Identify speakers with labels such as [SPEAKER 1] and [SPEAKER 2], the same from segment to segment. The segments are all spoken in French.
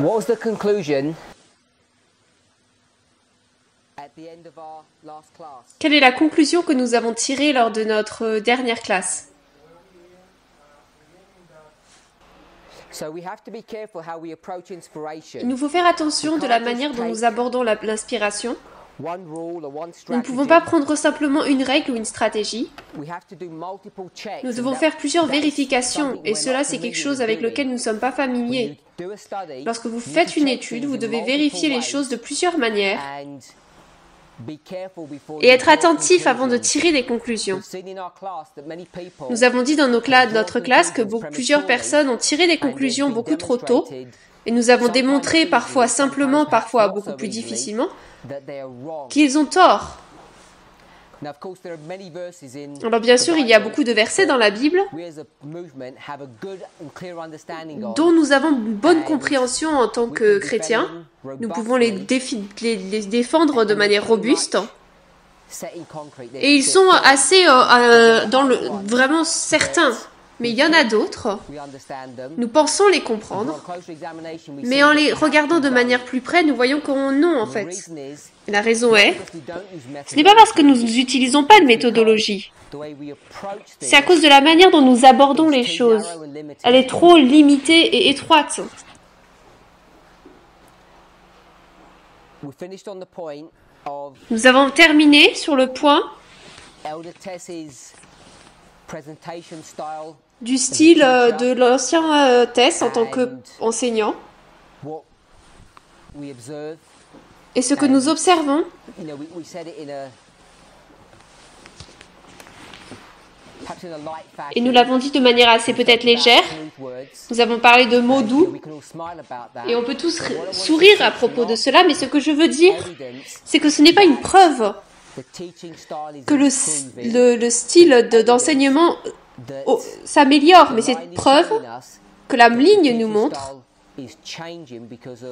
[SPEAKER 1] What was the conclusion? At the end of our last class?
[SPEAKER 2] Quelle est la conclusion que nous avons tirée lors de notre euh, dernière classe?
[SPEAKER 1] So we have to be careful how we approach
[SPEAKER 2] Il
[SPEAKER 1] inspiration.
[SPEAKER 2] nous faut faire attention de la manière dont nous abordons l'inspiration. Nous ne pouvons pas prendre simplement une règle ou une stratégie. Nous devons faire plusieurs vérifications. et cela c'est quelque chose avec lequel nous ne sommes pas familiers. Lorsque vous faites une étude, vous devez vérifier les choses de plusieurs manières. Et être attentif avant de tirer des conclusions. Nous avons dit dans nos cla- notre classe que beaucoup- plusieurs personnes ont tiré des conclusions beaucoup trop tôt et nous avons démontré parfois simplement, parfois beaucoup plus difficilement, qu'ils ont tort. Alors bien sûr, il y a beaucoup de versets dans la Bible dont nous avons une bonne compréhension en tant que chrétiens. Nous pouvons les, défendre de manière robuste. Et ils sont assez euh, euh, vraiment certains. Mais il y en a d'autres. Nous pensons les comprendre. Mais en les regardant de manière plus près, nous voyons qu'on non en fait. la raison est, ce n'est pas parce que nous n'utilisons pas de méthodologie. C'est à cause de la manière dont nous abordons les choses. Elle est trop limitée et étroite. Nous avons terminé sur le point Du style euh, de l'ancien euh, Tess en tant qu'enseignant et ce que nous observons. Et nous l'avons dit de manière assez peut-être légère. Nous avons parlé de mots doux. et on peut tous ri- sourire à propos de cela, mais ce que je veux dire, c'est que ce n'est pas une preuve que le,
[SPEAKER 1] improving,
[SPEAKER 2] le, le style de- d'enseignement oh, s'améliore, mais c'est preuve que la ligne nous montre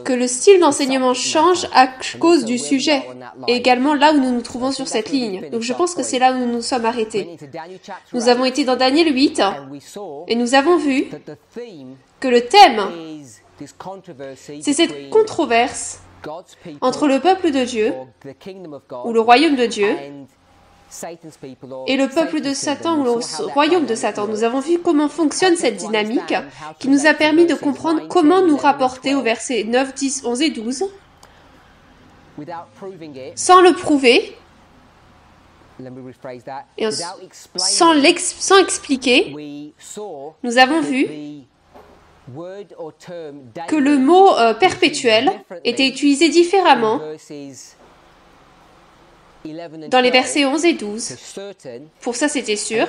[SPEAKER 2] que le style d'enseignement change à cause du sujet et également là où nous nous trouvons sur cette ligne. Donc je pense que c'est là où nous nous sommes arrêtés. Nous avons
[SPEAKER 1] 8,
[SPEAKER 2] été dans Daniel 8
[SPEAKER 1] and we saw
[SPEAKER 2] et nous avons vu que le thème, c'est cette controverse entre le peuple de Dieu ou le royaume de Dieu et le peuple de Satan ou le royaume de Satan. Nous avons vu comment fonctionne cette dynamique qui nous a permis de comprendre comment nous rapporter au verset 9, 10, 11 et 12
[SPEAKER 1] Without proving it,
[SPEAKER 2] sans le prouver. Et sans, expliquer. Nous avons vu que le mot euh, perpétuel était utilisé différemment
[SPEAKER 1] verses 11 and
[SPEAKER 2] dans les
[SPEAKER 1] 12
[SPEAKER 2] versets 11 et
[SPEAKER 1] to
[SPEAKER 2] 12.
[SPEAKER 1] certain,
[SPEAKER 2] Pour ça, c'était sûr.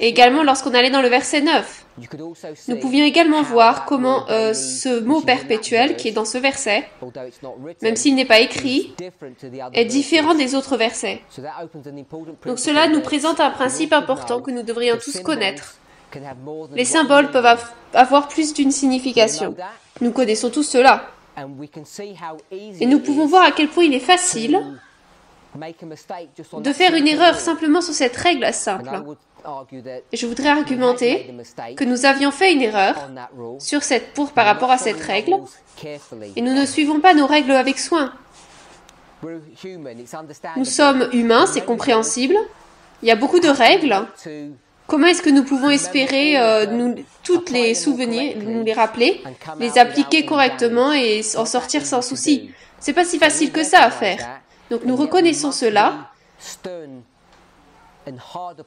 [SPEAKER 2] Et également
[SPEAKER 1] 9,
[SPEAKER 2] lorsqu'on allait dans le verset 9.
[SPEAKER 1] you could also see
[SPEAKER 2] Nous pouvions également voir comment euh, ce mot perpétuel qui est dans ce verset, même s'il n'est pas écrit, est différent des autres versets. Donc cela nous présente un principe important que nous devrions tous connaître. Les symboles peuvent av- avoir plus d'une signification. Nous connaissons tous cela. Et nous
[SPEAKER 1] it
[SPEAKER 2] pouvon
[SPEAKER 1] is
[SPEAKER 2] voir à quel point il est facile de faire une erreur simplement sur cette règle simple. Et je voudrais argumenter que nous avions fait une erreur sur cette, pour, par rapport à cette règle et nous ne suivons pas nos règles avec soin. Nous sommes humains, c'est compréhensible. Il y a beaucoup de règles. Comment est-ce que nous pouvons espérer euh, nous, toutes les souvenirs, nous les rappeler, les appliquer correctement et en sortir sans souci C'est pas si facile que ça à faire. Donc nous reconnaissons cela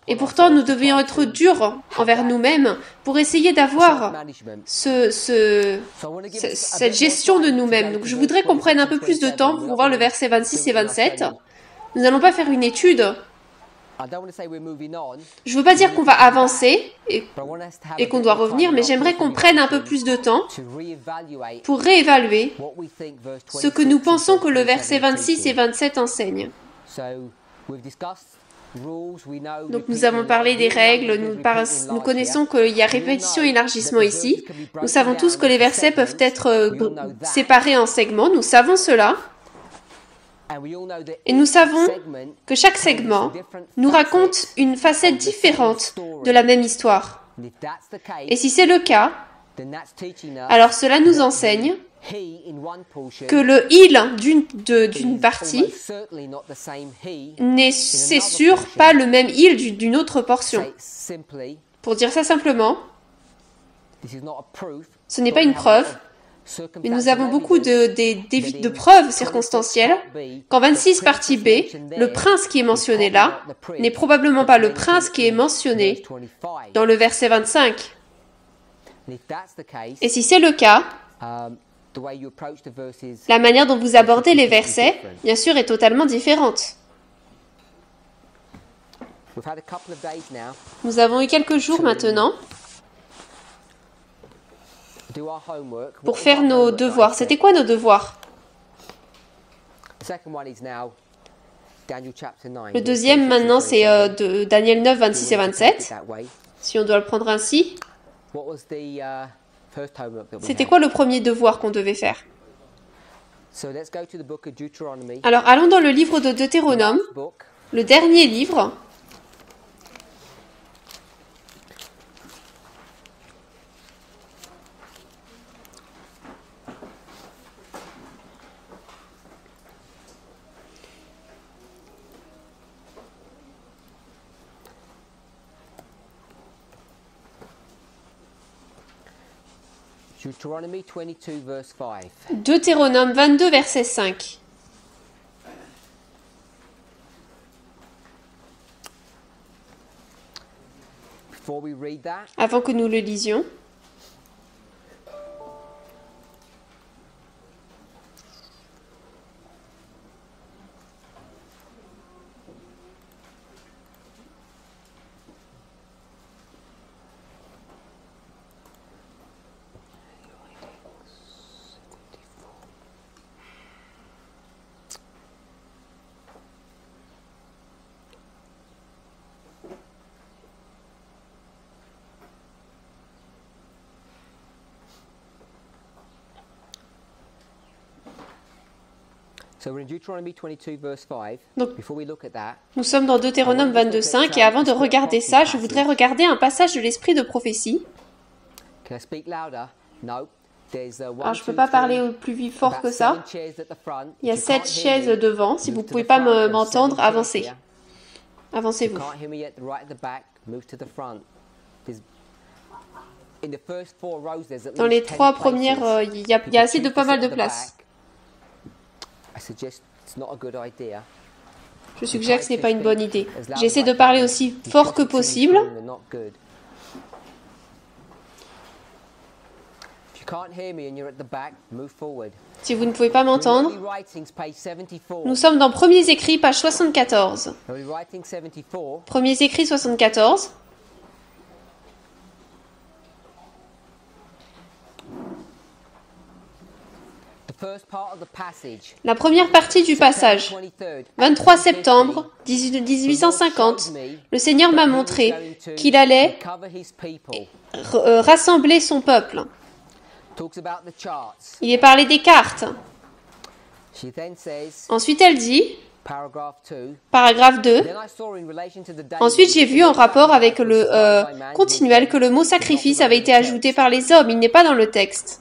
[SPEAKER 2] et pourtant nous devions être durs envers nous-mêmes pour essayer d'avoir ce, ce, ce- cette gestion de nous-mêmes. Donc je voudrais qu'on prenne un peu plus de temps pour voir le verset 26 et 27. Nous n'allons pas faire une étude. Je veux pas dire qu'on va avancer et, et qu'on doit revenir, mais j'aimerais qu'on prenne un peu plus de temps pour réévaluer ce que nous pensons que le verset 26 et 27 enseignent. Donc nous avons parlé des règles, nous connaissons qu'il y a répétition et élargissement ici. Nous savons tous que les versets peuvent être euh, séparés en segments, nous savons cela. Et nous savons que chaque segment nous raconte une facette différente de la même histoire. Et si c'est le cas, alors cela nous enseigne que le il d'une partie n'est, c'est sûr, pas le même il d'une autre portion. Pour dire ça simplement, ce n'est pas une preuve, mais nous avons beaucoup de, de, de, preuves circonstancielles. Qu'en 26 partie B, le prince qui est mentionné là n'est probablement pas le prince qui est mentionné dans le verset 25. Et si c'est le cas, la manière dont vous abordez les versets, bien sûr, est totalement différente. Nous avons eu quelques jours maintenant pour faire nos devoirs. C'était quoi nos devoirs? Le deuxième maintenant c'est euh, de Daniel 9, 26 et 27. Si on doit le prendre ainsi. C'était quoi le premier devoir qu'on devait faire? Alors allons dans le livre de Deutéronome, le dernier livre. Deutéronome 22, verset 5. Avant que nous le lisions, Donc, nous sommes dans Deutéronome 22.5 et avant de regarder ça, je voudrais regarder un passage de l'esprit de prophétie. Alors, je ne peux pas parler plus fort que ça. Il y a sept chaises devant. Si vous ne pouvez pas m'entendre, avancez. Avancez-vous. Dans les trois premières, euh, il y, a, il y a assez de pas mal de place. Je suggère que ce n'est pas une bonne idée. J'essaie de parler aussi fort que possible. Si vous ne pouvez pas m'entendre, nous sommes dans Premiers écrits, page 74. Premiers écrits 74. La première partie du passage. 23 septembre 1850, le Seigneur m'a montré qu'il allait euh, rassembler son peuple. Il est parlé des cartes. Ensuite, elle dit, paragraphe 2, ensuite j'ai vu en rapport avec le euh, continuel que le mot sacrifice avait été ajouté par les hommes. Il n'est pas dans le texte.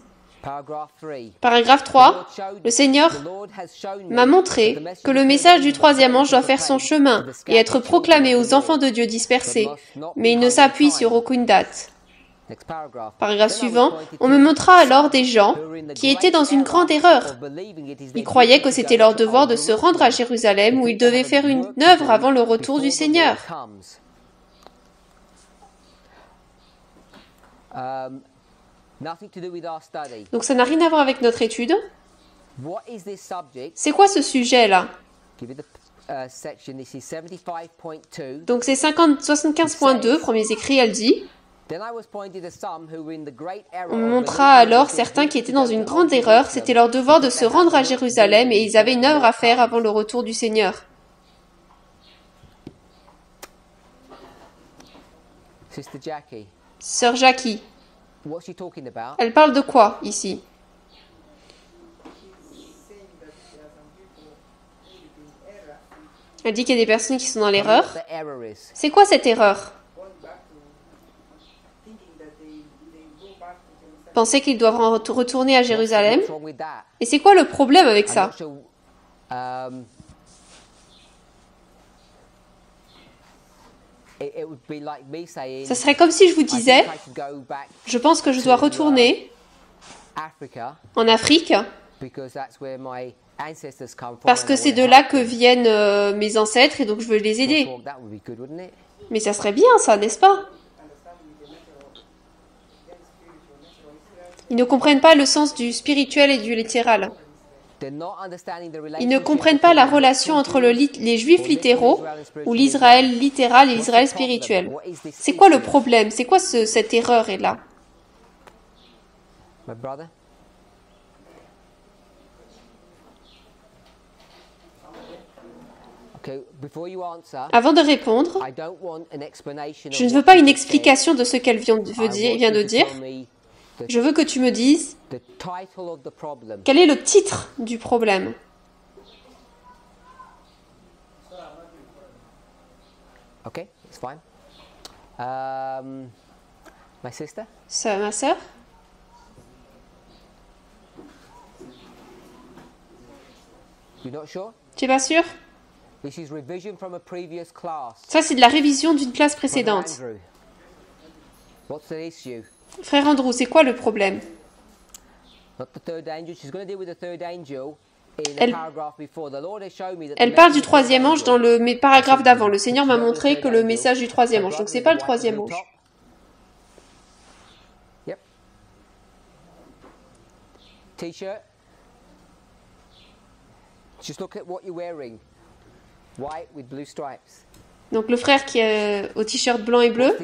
[SPEAKER 2] Paragraphe 3. Le Seigneur m'a montré que le message du troisième ange doit faire son chemin et être proclamé aux enfants de Dieu dispersés, mais il ne s'appuie sur aucune date. Paragraphe suivant. On me montra alors des gens qui étaient dans une grande erreur. Ils croyaient que c'était leur devoir de se rendre à Jérusalem où ils devaient faire une œuvre avant le retour du Seigneur. Donc ça n'a rien à voir avec notre étude. C'est quoi ce sujet-là uh, Donc c'est 75.2, premiers écrits, elle dit. On montra alors certains qui étaient dans une grande erreur, c'était leur devoir de se rendre à Jérusalem et ils avaient une œuvre à faire avant le retour du Seigneur. Sœur Jackie. Elle parle de quoi ici? Elle dit qu'il y a des personnes qui sont dans l'erreur. C'est quoi cette erreur? Penser qu'ils doivent en- retourner à Jérusalem? Et c'est quoi le problème avec ça
[SPEAKER 1] not sure, um, it, it would be like me saying,
[SPEAKER 2] Ça serait comme si je vous disais, je pense que je dois retourner
[SPEAKER 1] Africa
[SPEAKER 2] en Afrique parce que c'est de là que
[SPEAKER 1] them."
[SPEAKER 2] viennent euh, mes ancêtres et donc je veux les aider. Mais ça serait bien ça, n'est-ce pas? Ils ne comprennent pas le sens du spirituel et du littéral. Ils ne comprennent pas la relation entre le les juifs littéraux ou l'Israël littéral et l'Israël spirituel. C'est quoi le problème? C'est quoi ce- cette erreur est là? Avant de répondre, je ne veux pas une explication de ce qu'elle vient de, dire- Je veux que tu me dises quel est le titre du problème.
[SPEAKER 1] Okay, it's fine. Um, my sister?
[SPEAKER 2] Ma sœur?
[SPEAKER 1] You're not sure?
[SPEAKER 2] Tu es pas sûr?
[SPEAKER 1] This is revision from a previous class.
[SPEAKER 2] Ça, c'est de la révision d'une classe précédente.
[SPEAKER 1] What's the issue?
[SPEAKER 2] Frère Andrew, c'est quoi le problème? Elle- parle du troisième ange dans le paragraphe d'avant. Le Seigneur m'a montré que le message du troisième ange. Donc c'est pas le troisième ange.
[SPEAKER 1] T-shirt. Just look at what you're wearing. White with blue stripes.
[SPEAKER 2] Donc le frère qui est euh, au t-shirt blanc et bleu.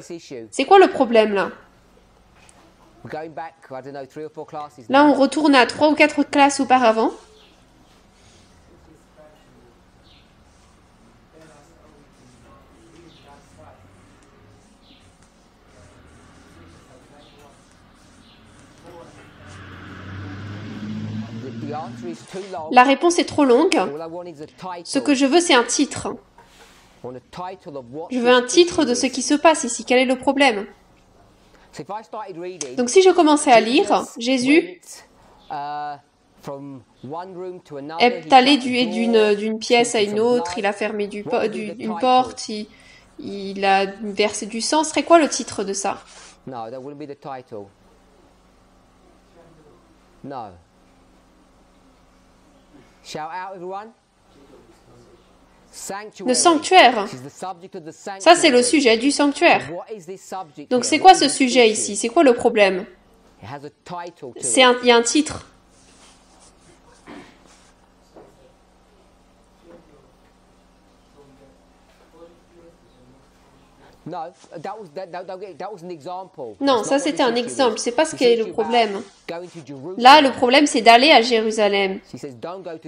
[SPEAKER 2] C'est quoi le problème là
[SPEAKER 1] We're going back, I don't know, three or four classes
[SPEAKER 2] Là, on retourne à trois ou quatre classes auparavant. La réponse est trop longue. Ce que je veux, c'est un titre. Je veux un titre de ce qui se passe ici. Quel est le problème
[SPEAKER 1] So if I started reading,
[SPEAKER 2] Donc si je commençais à lire, Jésus
[SPEAKER 1] uh,
[SPEAKER 2] est allé du- d'une pièce à une autre, il a fermé du, du- une porte, il, il a versé du sang. Ce serait quoi le titre de ça?
[SPEAKER 1] No, that wouldn't be the title. No. Shout out, everyone. Sanctuary.
[SPEAKER 2] Le sanctuaire. Ça, c'est le sujet du sanctuaire. Donc c'est quoi ce sujet ici? C'est quoi le problème? C'est un- Il y a un titre. Non, ça c'était un exemple. C'est pas ce
[SPEAKER 1] This
[SPEAKER 2] qui est
[SPEAKER 1] issue
[SPEAKER 2] le problème. Là, le problème, c'est d'aller à Jérusalem.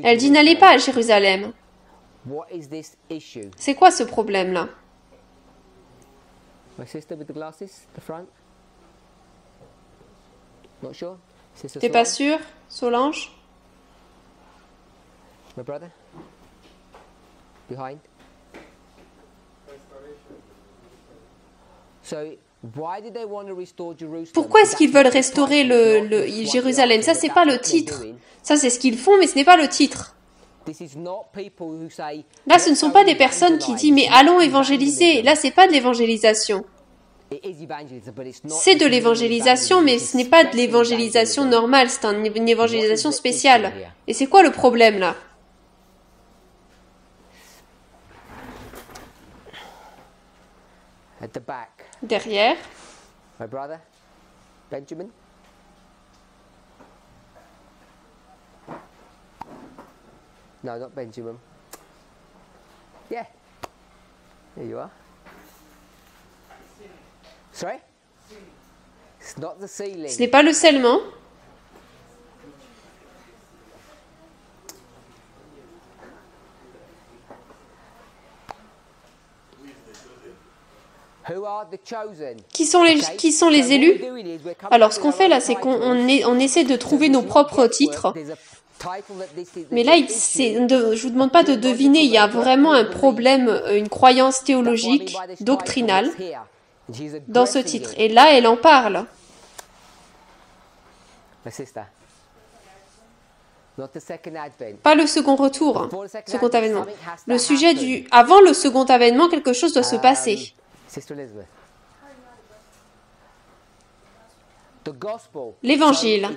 [SPEAKER 2] Elle dit n'allez pas à Jérusalem. C'est quoi ce problème-là?
[SPEAKER 1] My sister with the glasses, the front. Not sure. Sister
[SPEAKER 2] T'es pas sûr, Solange?
[SPEAKER 1] My brother. Behind. So, why did they want to restore Jerusalem?
[SPEAKER 2] Pourquoi est-ce qu'ils veulent restaurer le, Jérusalem? Ça, c'est pas le titre. Ça, c'est ce qu'ils font, mais ce n'est pas le titre. Là, ce ne
[SPEAKER 1] "Let's
[SPEAKER 2] sont pas des personnes qui
[SPEAKER 1] evangelize."
[SPEAKER 2] disent mais allons évangéliser. Là, c'est pas de l'évangélisation. C'est de l'évangélisation, mais ce n'est pas de l'évangélisation normale. C'est un- une évangélisation spéciale. Et c'est quoi le problème là? Derrière,
[SPEAKER 1] Benjamin. No, not Benjamin. Yeah. There you are. Sorry? It's not the ceiling.
[SPEAKER 2] ce n'est pas le scellement. Qui sont les, qui sont
[SPEAKER 1] So
[SPEAKER 2] les élus? Alors, ce qu'on fait là, c'est qu'on on essaie de trouver nos propres titres. Mais là, de- je vous demande pas de deviner, il y a vraiment un problème, euh, une croyance théologique, doctrinale, dans ce titre. Et là, elle en parle. Pas le second retour, second avènement. Le sujet du avant le second avènement, quelque chose doit se
[SPEAKER 1] Um,
[SPEAKER 2] passer. L'évangile.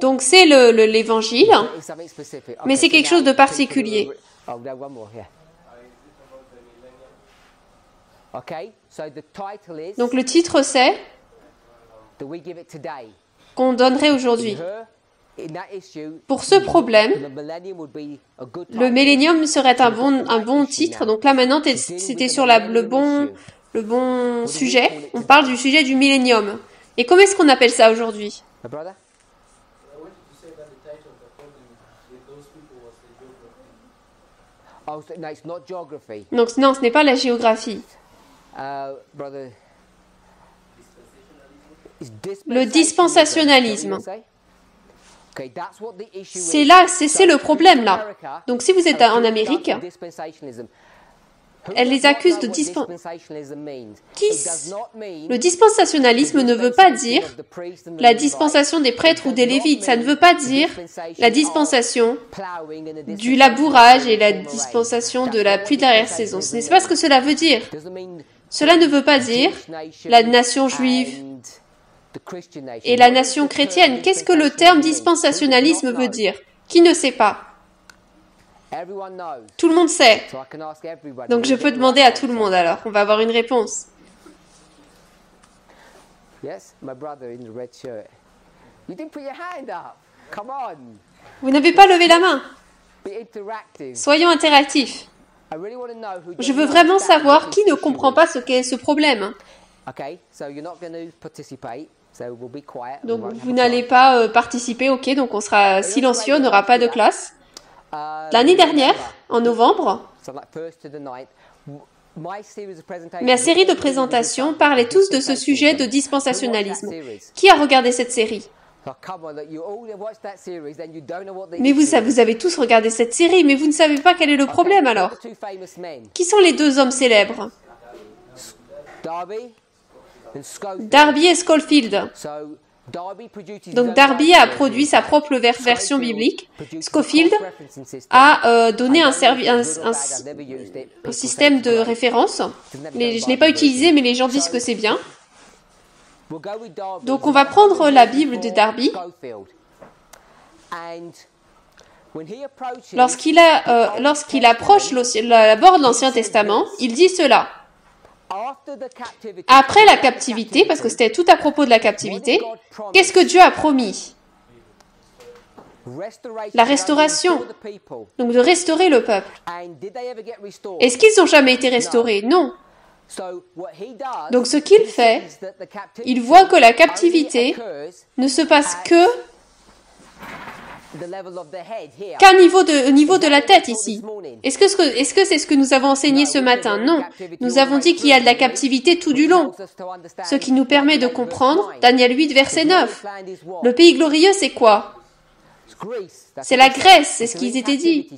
[SPEAKER 2] Donc c'est le le- l'évangile, mais c'est quelque chose de particulier. Donc le titre c'est qu'on donnerait aujourd'hui. Pour ce problème, le millénium serait un bon un bon titre. Donc là maintenant c'était sur la, le bon le bon sujet. On parle du sujet du millénium. Et comment est-ce qu'on appelle ça aujourd'hui?
[SPEAKER 1] Oh, so, no, it's not geography.
[SPEAKER 2] Donc non, ce n'est pas la géographie.
[SPEAKER 1] Uh, brother. It's
[SPEAKER 2] Le dispensationalisme. C'est là, c'est le problème là.
[SPEAKER 1] America,
[SPEAKER 2] Donc si vous êtes en Amérique, elle les accuse de dispen- le dispensationalisme ne veut pas dire la dispensation des prêtres ou des lévites. Ça ne veut pas dire la dispensation du labourage et la dispensation de la pluie d'arrière-saison. Ce n'est pas ce que cela veut dire. Cela ne veut pas dire la nation juive et la nation chrétienne. Qu'est-ce que le terme dispensationalisme veut dire? Qui ne sait pas? Tout le monde sait. Donc je peux demander à tout le monde alors. On va avoir une réponse. Vous n'avez pas levé la main. Soyons interactifs. Je veux vraiment savoir qui ne comprend pas ce qu'est ce problème. Donc vous n'allez pas euh, participer, ok, donc on sera silencieux, on n'aura pas de classe. L'année dernière, en novembre, ma série de présentations parlait tous de ce sujet de dispensationalisme. Qui a regardé cette série? Mais vous, savez- vous avez tous regardé cette série, mais vous ne savez pas quel est le problème alors. Qui sont les deux hommes célèbres?
[SPEAKER 1] Darby
[SPEAKER 2] et Schofield. Donc Darby a produit sa propre ver- version
[SPEAKER 1] Schofield
[SPEAKER 2] biblique.
[SPEAKER 1] produced a
[SPEAKER 2] euh, donné un, un- système de référence. Les- je n'ai pas utilisé, mais les gens disent que c'est bien. Donc on va prendre la Bible de Darby.
[SPEAKER 1] Schofield.
[SPEAKER 2] Lorsqu'il euh, lorsqu'il approche la bord de l'Ancien Testament, il dit cela. Après la captivité, parce que c'était tout à propos de la captivité, qu'est-ce que Dieu a promis? La restauration. Donc de restaurer le peuple. Est-ce qu'ils n'ont jamais été restaurés? Non. Donc ce qu'il fait, il voit que la captivité ne se passe que qu'à niveau de, au niveau de la tête ici. Est-ce que ce que- est-ce que c'est ce que nous avons enseigné ce matin? Non. Nous avons dit qu'il y a de la captivité tout du long. Ce qui nous permet de comprendre Daniel 8, verset 9. Le pays glorieux, c'est quoi? C'est la Grèce, c'est ce qu'ils étaient dit.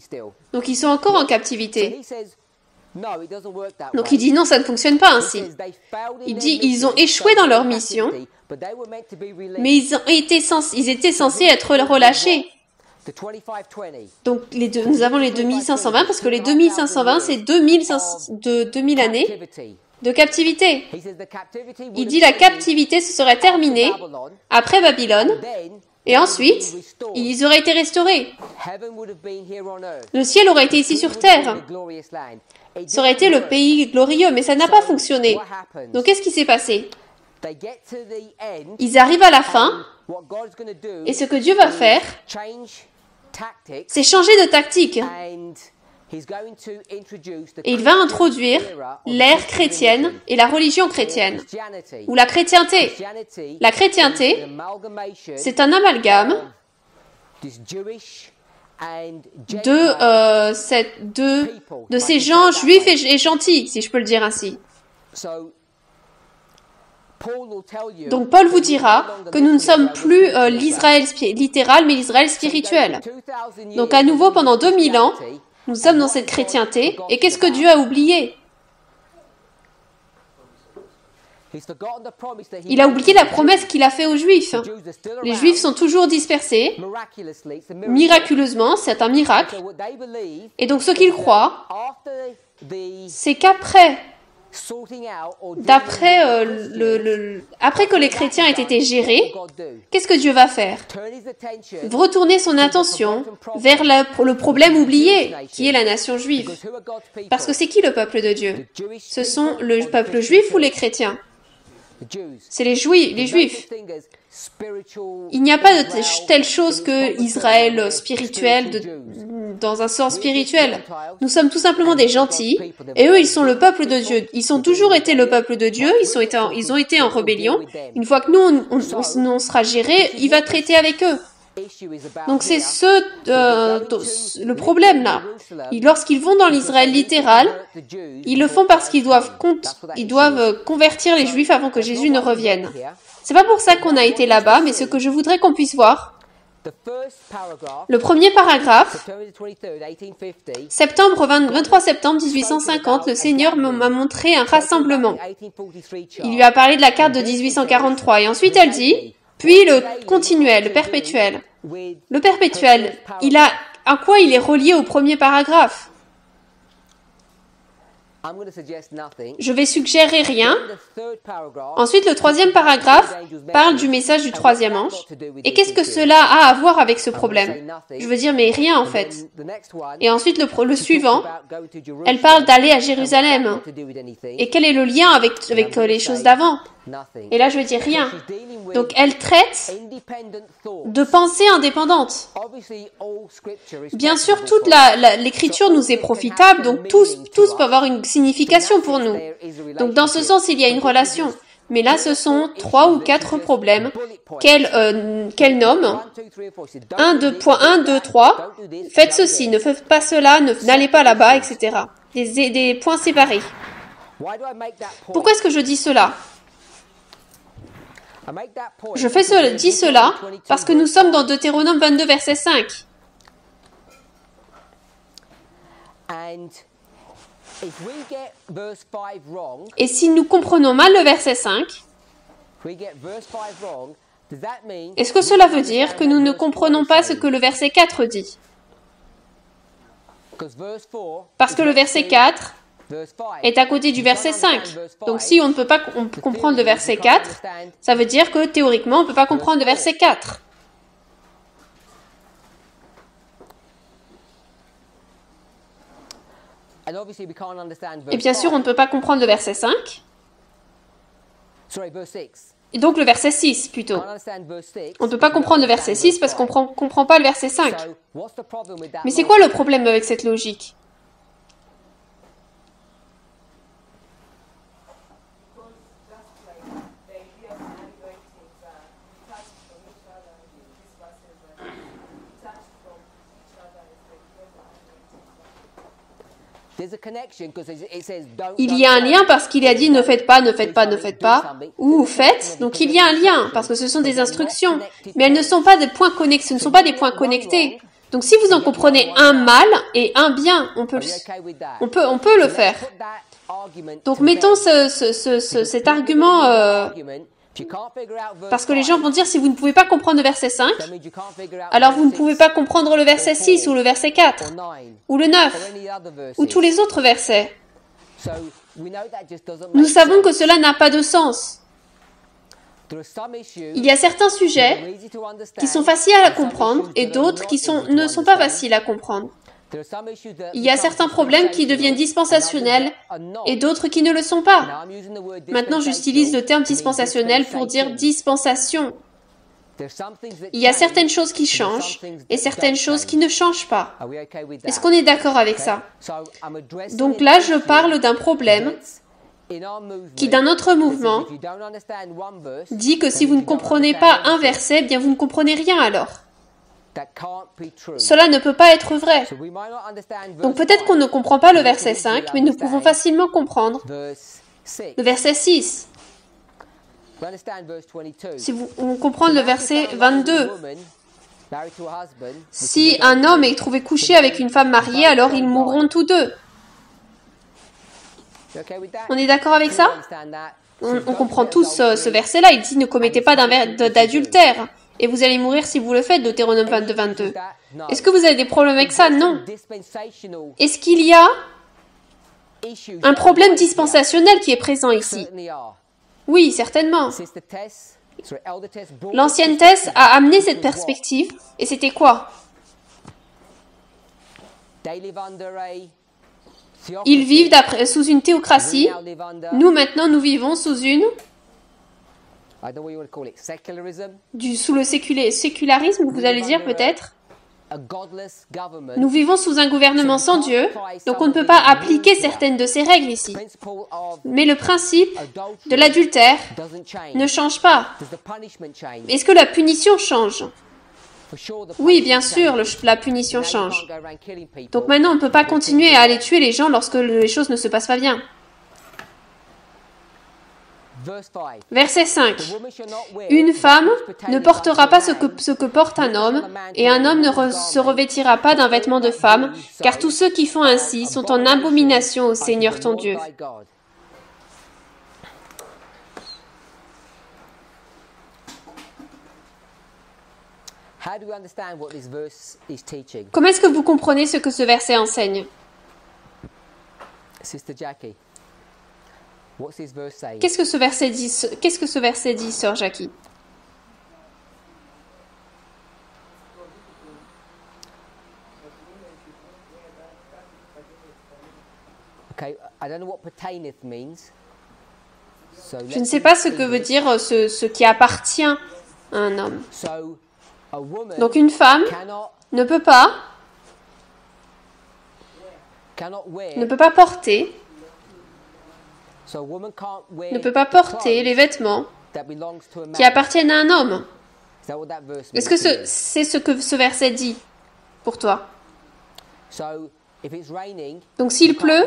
[SPEAKER 2] Donc ils sont encore en captivité. Donc il dit non, ça ne fonctionne pas ainsi.
[SPEAKER 1] Il dit ils ont
[SPEAKER 2] échoué dans leur mission, Mais ils, ont été cens- ils étaient censés être relâchés. Donc nous avons les 2520 parce que les 2520 c'est 2500 de 2000 années de captivité. Il dit la captivité se serait terminée après Babylone et ensuite ils auraient été restaurés. Le ciel aurait été ici sur terre. Ça aurait été le pays glorieux, mais ça n'a pas fonctionné. Donc qu'est-ce qui s'est passé? Ils arrivent à la fin et ce que Dieu va faire, c'est changer de tactique. Et il va introduire l'ère chrétienne et la religion chrétienne, ou la chrétienté. La chrétienté, c'est un amalgame de, euh, cette, de, de ces gens juifs et, et gentils, si je peux le dire ainsi. Donc Paul vous dira que nous ne sommes plus euh, l'Israël littéral, mais l'Israël spirituel. Donc à nouveau, pendant 2000 ans, nous sommes dans cette chrétienté. Et qu'est-ce que Dieu a oublié? Il a oublié la promesse qu'il a faite aux Juifs. Les Juifs sont toujours dispersés. Miraculeusement, c'est un miracle. Et donc ce qu'ils croient, c'est qu'après D'après euh, le, après que les chrétiens aient été gérés, qu'est-ce que Dieu va faire? Retourner son attention vers le problème oublié, qui est la nation. juive. Parce que c'est qui le peuple de Dieu? Ce sont le peuple juif ou les chrétiens? C'est les, juifs, les juifs. Il n'y a pas de telle chose que Israël spirituel dans un sens spirituel. Nous sommes tout simplement des gentils et eux, ils sont le peuple de Dieu. Ils ont toujours été le peuple de Dieu. Ils, ont été en rébellion. Une fois que nous, on, sera géré, il va traiter avec eux. Donc c'est ce euh, le problème là. Lorsqu'ils vont dans l'Israël littéral, ils le font parce qu'ils doivent, doivent convertir les Juifs avant que Jésus ne revienne. C'est pas pour ça qu'on a été là-bas, mais ce que je voudrais qu'on puisse voir, le premier paragraphe, septembre 23 septembre 1850, le Seigneur m'a montré un rassemblement. Il lui a parlé de la carte de 1843 et ensuite elle dit, puis le continuel, le perpétuel. Le perpétuel, il a, à quoi il est relié au premier paragraphe? Je vais suggérer rien. Ensuite, le troisième paragraphe parle du message du troisième ange. Et qu'est-ce que cela a à voir avec ce problème Je veux dire, mais rien en fait. Et ensuite, le, le suivant, elle parle d'aller à Jérusalem. Et quel est le lien avec, avec les choses d'avant Et là, je veux dire rien. Donc, elle traite de pensée indépendante. Bien sûr, toute l'écriture nous est profitable, donc tous, tous peuvent avoir une pour nous. Donc dans ce sens, il y a une relation. Mais là, ce sont trois ou quatre problèmes qu'elle euh, nomme. 1, 2, point 1, 2, 3. Faites ceci, ne faites pas cela, n'allez pas là-bas, etc. Des, points séparés. Pourquoi est-ce que je dis cela? Je dis cela parce que nous sommes dans Deutéronome 22, verset 5. Et si nous comprenons mal le verset 5, est-ce que cela veut dire que nous ne comprenons pas ce que le verset 4 dit? Parce que le verset 4 est à côté du verset 5. Donc si on ne peut pas comprendre le verset 4, ça veut dire que théoriquement on ne peut pas comprendre le verset 4. Et bien sûr, on ne peut pas comprendre le verset 5. Et donc le verset 6 plutôt. On ne peut pas comprendre le verset 6 parce qu'on ne comprend pas le verset 5. Mais c'est quoi le problème avec cette logique? Il y a un lien parce qu'il a dit ne faites pas, ne faites pas, ne faites pas, ou faites. Donc il y a un lien parce que ce sont des instructions, mais elles ne sont pas des points connectés. Ce ne sont pas des points connectés. Donc si vous en comprenez un mal et un bien, on peut, on peut, on peut le faire. Donc mettons ce, ce, ce, cet argument. Euh, parce que les gens vont dire si vous ne pouvez pas comprendre le verset 5, alors vous ne pouvez pas comprendre le verset 6 ou le verset 4 ou le 9 ou tous les autres versets. Nous savons que cela n'a pas de sens. Il y a certains sujets qui sont faciles à comprendre et d'autres qui sont, ne sont pas faciles à comprendre. Il y a certains problèmes qui deviennent dispensationnels et d'autres qui ne le sont pas. Maintenant, j'utilise le terme dispensationnel pour dire dispensation. Il y a certaines choses qui changent et certaines choses qui ne changent pas. Est-ce qu'on est d'accord avec ça? Donc là, je parle d'un problème qui, dans notre mouvement, dit que si vous ne comprenez pas un verset, bien vous ne comprenez rien alors. Cela ne peut pas être vrai. Donc peut-être qu'on ne comprend pas le verset 5, mais nous pouvons facilement comprendre le verset 6. Si vous, on comprend le verset 22, si un homme est trouvé couché avec une femme mariée, alors ils mourront tous deux. On est d'accord avec ça? On, on comprend tous ce, ce verset-là. Il dit ne commettez pas d'adultère. Et vous allez mourir si vous le faites, Deutéronome 22, 22. Est-ce que vous avez des problèmes avec ça? Non. Est-ce qu'il y a un problème dispensationnel qui est présent ici? Oui, certainement. L'ancienne Thèse a amené cette perspective. Et c'était quoi? Ils vivent sous une théocratie. Nous, maintenant, nous vivons sous une du, sous le séculé- sécularisme, vous allez dire peut-être? Nous vivons sous un gouvernement sans Dieu, donc on ne peut pas appliquer certaines de ces règles ici. Mais le principe de l'adultère ne change pas. Est-ce que la punition change? Oui, bien sûr, le- la punition change. Donc maintenant, on ne peut pas continuer à aller tuer les gens lorsque les choses ne se passent pas bien. Verset 5. Une femme ne portera pas ce que, ce que porte un homme, et un homme ne re- se revêtira pas d'un vêtement de femme, car tous ceux qui font ainsi sont en abomination au Seigneur ton Dieu. Comment est-ce que vous comprenez ce que ce verset enseigne?
[SPEAKER 1] Sister Jackie, what's this verse saying?
[SPEAKER 2] Qu'est-ce que ce verset dit, qu'est-ce que ce verset dit, sœur Jackie?
[SPEAKER 1] Okay, I don't know what pertaineth means. So
[SPEAKER 2] Je ne sais pas ce que veut dire euh, ce, ce qui appartient à un homme.
[SPEAKER 1] So a woman
[SPEAKER 2] Donc une femme ne peut pas, ne peut pas porter,
[SPEAKER 1] so a woman can't wear
[SPEAKER 2] ne peut pas porter les vêtements qui appartiennent à un homme. Est-ce que ce- c'est ce que ce verset dit pour toi? Donc s'il pleut,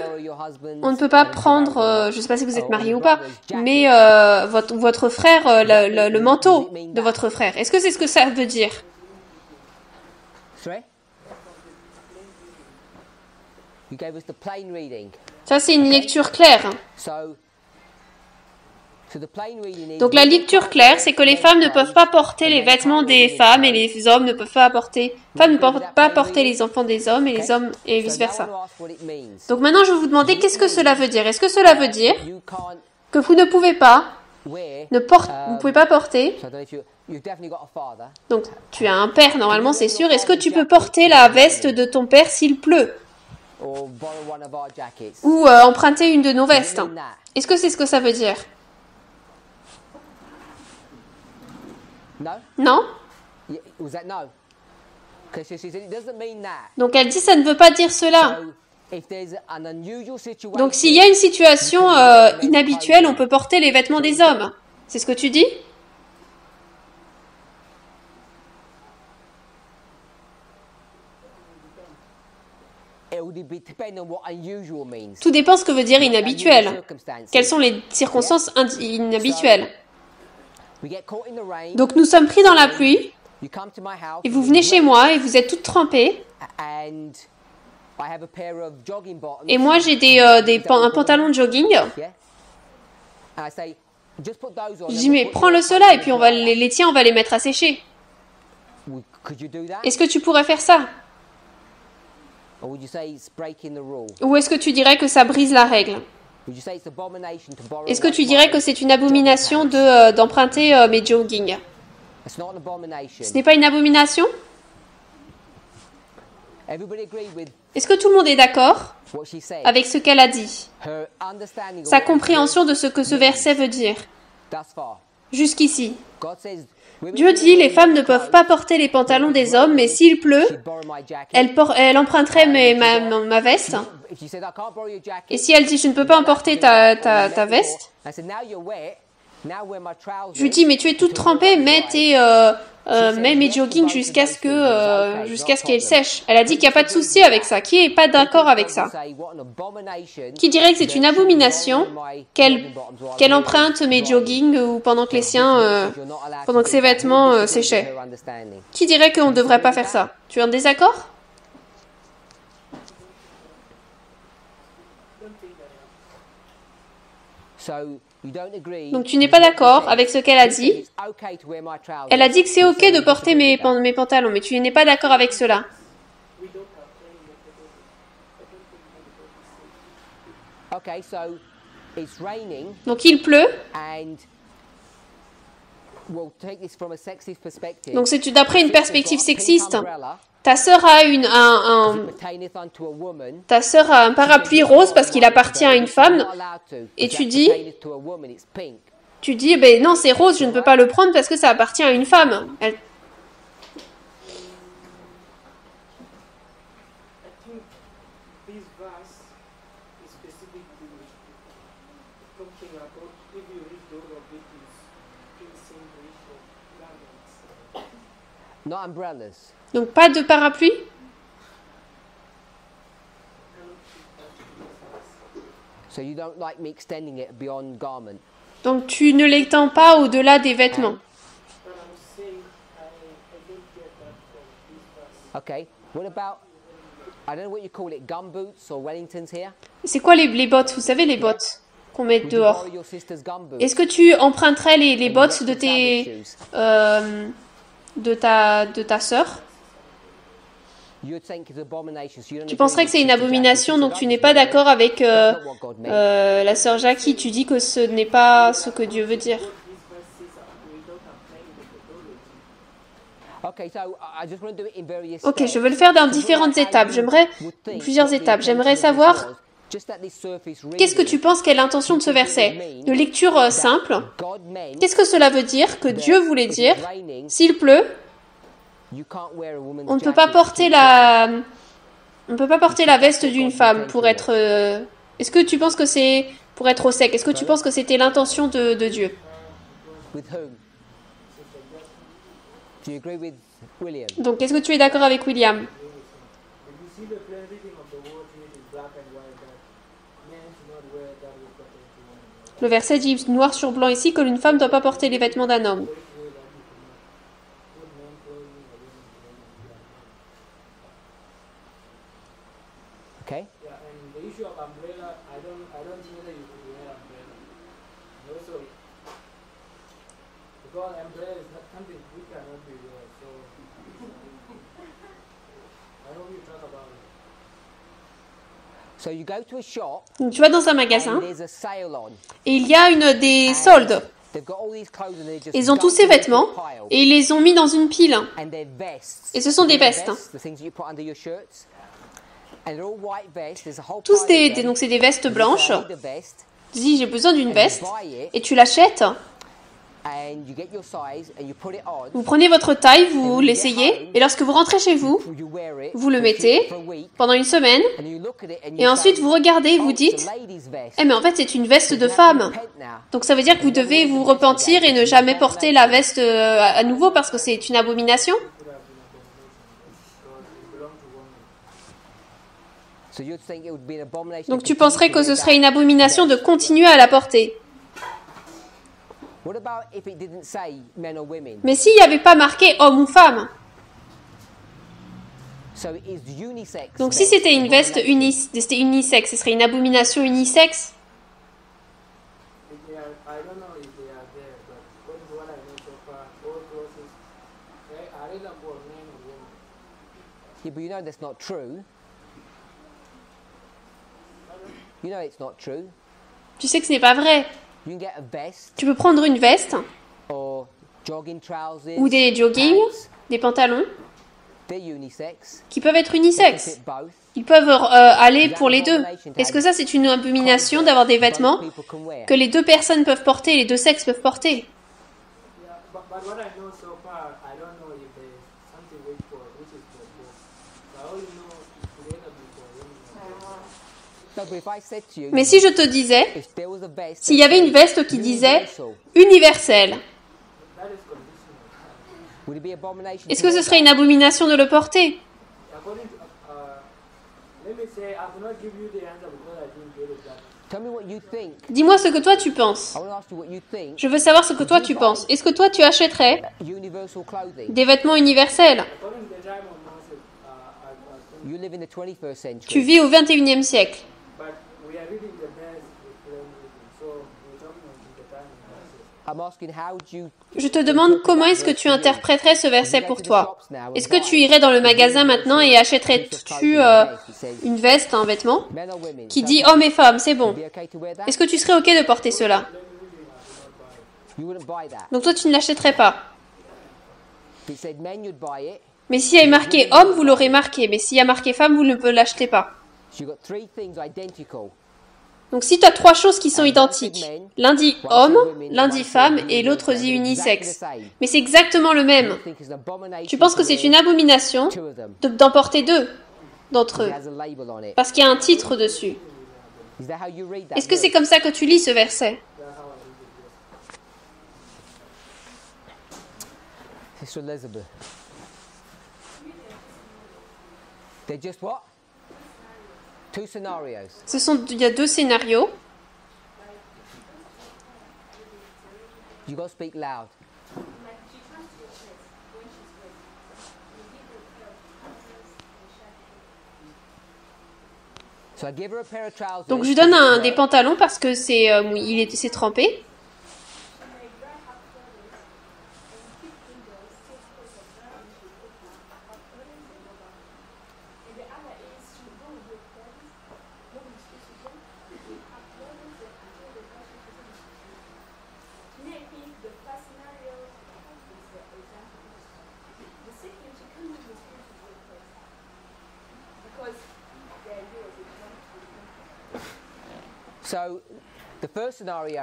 [SPEAKER 2] on ne peut pas prendre, euh, je ne sais pas si vous êtes marié ou pas, mais euh, votre, votre frère, euh, le, le- le manteau de votre frère. Est-ce que c'est ce que ça veut dire? Ça, c'est une lecture claire. Donc la lecture claire, c'est que les femmes ne peuvent pas porter les vêtements des femmes et les hommes ne peuvent pas porter, femmes ne peuvent pas porter les enfants des hommes et les hommes et vice versa. Donc maintenant, je vais vous demander qu'est-ce que cela veut dire. Est-ce que cela veut dire que vous ne pouvez pas ne porte, vous pouvez pas porter. Donc, tu as un père, normalement, c'est sûr. Est-ce que tu peux porter la veste de ton père s'il pleut? Ou euh, emprunter une de nos vestes
[SPEAKER 1] that?
[SPEAKER 2] Est-ce que c'est ce que ça veut dire?
[SPEAKER 1] No?
[SPEAKER 2] Non? Donc, elle dit ça ne veut pas dire cela. Donc, s'il y a une situation euh, inhabituelle, on peut porter les vêtements des hommes. C'est ce que tu dis
[SPEAKER 1] it would be depend on what unusual means.
[SPEAKER 2] Tout dépend ce que veut dire inhabituel. Quelles sont les circonstances inhabituelles? Donc, nous sommes pris dans la pluie, et vous venez chez moi, et vous êtes toutes trempées, et moi j'ai des, euh, des pan- un pantalon de jogging. Je dis, mais
[SPEAKER 1] put
[SPEAKER 2] prends-le
[SPEAKER 1] yours
[SPEAKER 2] cela, et puis on va les, les tiens, on va les mettre à sécher. Est-ce que tu pourrais faire ça
[SPEAKER 1] Or would you say it's breaking the rule?
[SPEAKER 2] Ou est-ce que tu dirais que ça brise la règle? Est-ce que tu dirais que c'est une abomination de, euh, d'emprunter euh, mes jogging? Ce n'est pas une abomination? Est-ce que tout le monde est d'accord avec ce qu'elle a dit? Sa compréhension de ce que ce verset veut dire. Jusqu'ici. Dieu dit, les femmes ne peuvent pas porter les pantalons des hommes, mais s'il pleut, elle, emprunterait mes- ma, veste. Et si elle dit, je ne peux pas emporter ta, ta, ta veste, Je lui dis, mais tu es toute trempée, mets, tes, euh, euh, mets mes jogging jusqu'à ce que, euh, jusqu'à ce qu'elle sèche. Elle a dit qu'il n'y a pas de souci avec ça. Qui est pas d'accord avec ça. Qui dirait que c'est une abomination qu'elle qu'elle emprunte mes jogging ou pendant que les siens, euh, pendant que ses vêtements euh, séchaient. Qui dirait qu'on ne devrait pas faire ça? Tu es en désaccord? Donc tu n'es pas d'accord avec ce qu'elle a dit. Elle a dit que c'est ok de porter mes, pan- mes pantalons, mais tu n'es pas d'accord avec cela. Donc il pleut.
[SPEAKER 1] and we'll take this from a sexist perspective.
[SPEAKER 2] Donc c'est d'après une perspective sexiste. Ta sœur a une, un, ta sœur a un parapluie rose parce qu'il appartient à une femme. Et tu dis-. Tu dis, ben non, c'est rose, je ne peux pas le prendre parce que ça appartient à une femme. Elle-
[SPEAKER 3] I think this verse is specifically talking about if you read all of it is cleansing racial garments.
[SPEAKER 1] Not umbrellas.
[SPEAKER 2] Donc pas de parapluie?
[SPEAKER 1] So you don't like me extending it beyond garment.
[SPEAKER 2] Donc tu ne l'étends pas au-delà des vêtements.
[SPEAKER 1] Okay. What about? I don't know what you call it, gum boots or Wellingtons here?
[SPEAKER 2] C'est quoi les, les bottes? Vous savez les bottes qu'on met dehors? Est-ce que tu emprunterais les, les bottes de tes euh, de ta de ta sœur Tu penserais que c'est une abomination, donc tu n'es pas d'accord avec euh, euh, la sœur Jackie. Tu dis que ce n'est pas ce que Dieu veut dire. Ok, je veux le faire dans différentes étapes. J'aimerais plusieurs étapes. J'aimerais savoir qu'est-ce que tu penses qu'est l'intention de ce verset. De lecture euh, simple. Qu'est-ce que cela veut dire Que Dieu voulait dire S'il pleut, on ne peut pas porter la on ne peut pas porter la veste d'une femme pour être euh, Est-ce que tu penses que c'est pour être au sec? Est-ce que tu penses que c'était l'intention de, de Dieu?
[SPEAKER 1] With whom? Do you agree with William?
[SPEAKER 2] Donc est-ce que tu es d'accord avec William
[SPEAKER 3] If you see the plain reading of the word here is black and white that men should not wear that which pertains to women.
[SPEAKER 2] Le verset dit noir sur blanc ici que une femme doit pas porter les vêtements d'un homme.
[SPEAKER 3] Very clear that you cannot put men clothing or women clothing.
[SPEAKER 1] Okay.
[SPEAKER 3] Yeah, and the issue of umbrella, I don't, I don't think whether you could wear umbrella. And also, because umbrella is not something we cannot be wear, so I hope you talk about it.
[SPEAKER 1] So you go to a shop
[SPEAKER 2] Donc tu vas dans un magasin et il y a une des soldes. Ils ont tous ces vêtements et ils les ont mis dans une pile. Et ce sont des vestes. Tous des, donc c'est des vestes blanches. Tu dis j'ai besoin d'une veste et tu l'achètes. Vous prenez votre taille, vous l'essayez et lorsque vous rentrez chez vous, vous le mettez pendant une semaine et ensuite vous regardez et
[SPEAKER 1] "Oh,
[SPEAKER 2] vous
[SPEAKER 1] it's
[SPEAKER 2] dites
[SPEAKER 1] a lady's vest."
[SPEAKER 2] Eh mais en fait c'est une veste de femme. Donc ça veut dire que vous devez vous repentir et ne jamais porter la veste euh, à nouveau parce que c'est une abomination. Donc tu penserais que ce serait une abomination de continuer à la porter.
[SPEAKER 1] What about if it didn't say men or women?
[SPEAKER 2] Mais s'il n'y avait pas marqué homme ou femme,
[SPEAKER 1] So it is unisex.
[SPEAKER 2] donc si c'était une veste unis, unisexe, ce serait une abomination unisexe.
[SPEAKER 1] Yeah, but you know that's not true. You know it's not true.
[SPEAKER 2] Tu sais que ce n'est pas vrai.
[SPEAKER 1] You can get a vest
[SPEAKER 2] Tu peux prendre une veste
[SPEAKER 1] or jogging trousers
[SPEAKER 2] ou des jogging,
[SPEAKER 1] pants.
[SPEAKER 2] des pantalons qui peuvent être unisexes. Ils peuvent euh, aller pour les deux. Est-ce que ça c'est une abomination d'avoir des vêtements
[SPEAKER 1] Both people can wear.
[SPEAKER 2] que les deux personnes peuvent porter, les deux sexes peuvent porter
[SPEAKER 3] Yeah, but, but what I know so far, I don't know if there is something which for which is for both. So I only know it could either be for women or men.
[SPEAKER 1] No, but if I said to you,
[SPEAKER 2] Mais si je te disais, s'il y avait une veste qui disait
[SPEAKER 1] universal,
[SPEAKER 2] universel,
[SPEAKER 3] That is conditional.
[SPEAKER 1] would it be abomination?
[SPEAKER 2] est-ce que ce serait une abomination de le porter? Dis-moi ce que toi tu penses. Je veux savoir ce que toi tu penses. Est-ce que toi tu achèterais des vêtements universels?
[SPEAKER 3] According to the time of Moses, I, I think,
[SPEAKER 1] You live in the 21st century.
[SPEAKER 2] Tu vis au 21e siècle.
[SPEAKER 3] but we are reading the verse with plain reading.
[SPEAKER 2] Je te demande comment est-ce que tu interpréterais ce verset pour toi? Est-ce que tu irais dans le magasin maintenant et achèterais-tu euh, une veste, un vêtement, qui dit hommes et femmes, c'est bon. Est-ce que tu serais ok de porter cela? Donc toi, tu ne l'achèterais pas. Mais s'il y a marqué homme, vous l'aurez marqué. Mais s'il y a marqué femme, vous ne l'achetez pas. Donc si tu as trois choses qui sont identiques, l'un dit homme, l'un dit femme et l'autre dit unisexe, mais c'est exactement le même, tu penses que c'est une abomination d'emporter deux d'entre eux, parce qu'il y a un titre dessus. Est-ce que c'est comme ça que tu lis ce verset? Ce sont, il y a deux scénarios.
[SPEAKER 1] You got to speak loud.
[SPEAKER 2] Donc je lui donne un, des pantalons parce que c'est euh, il est c'est trempé.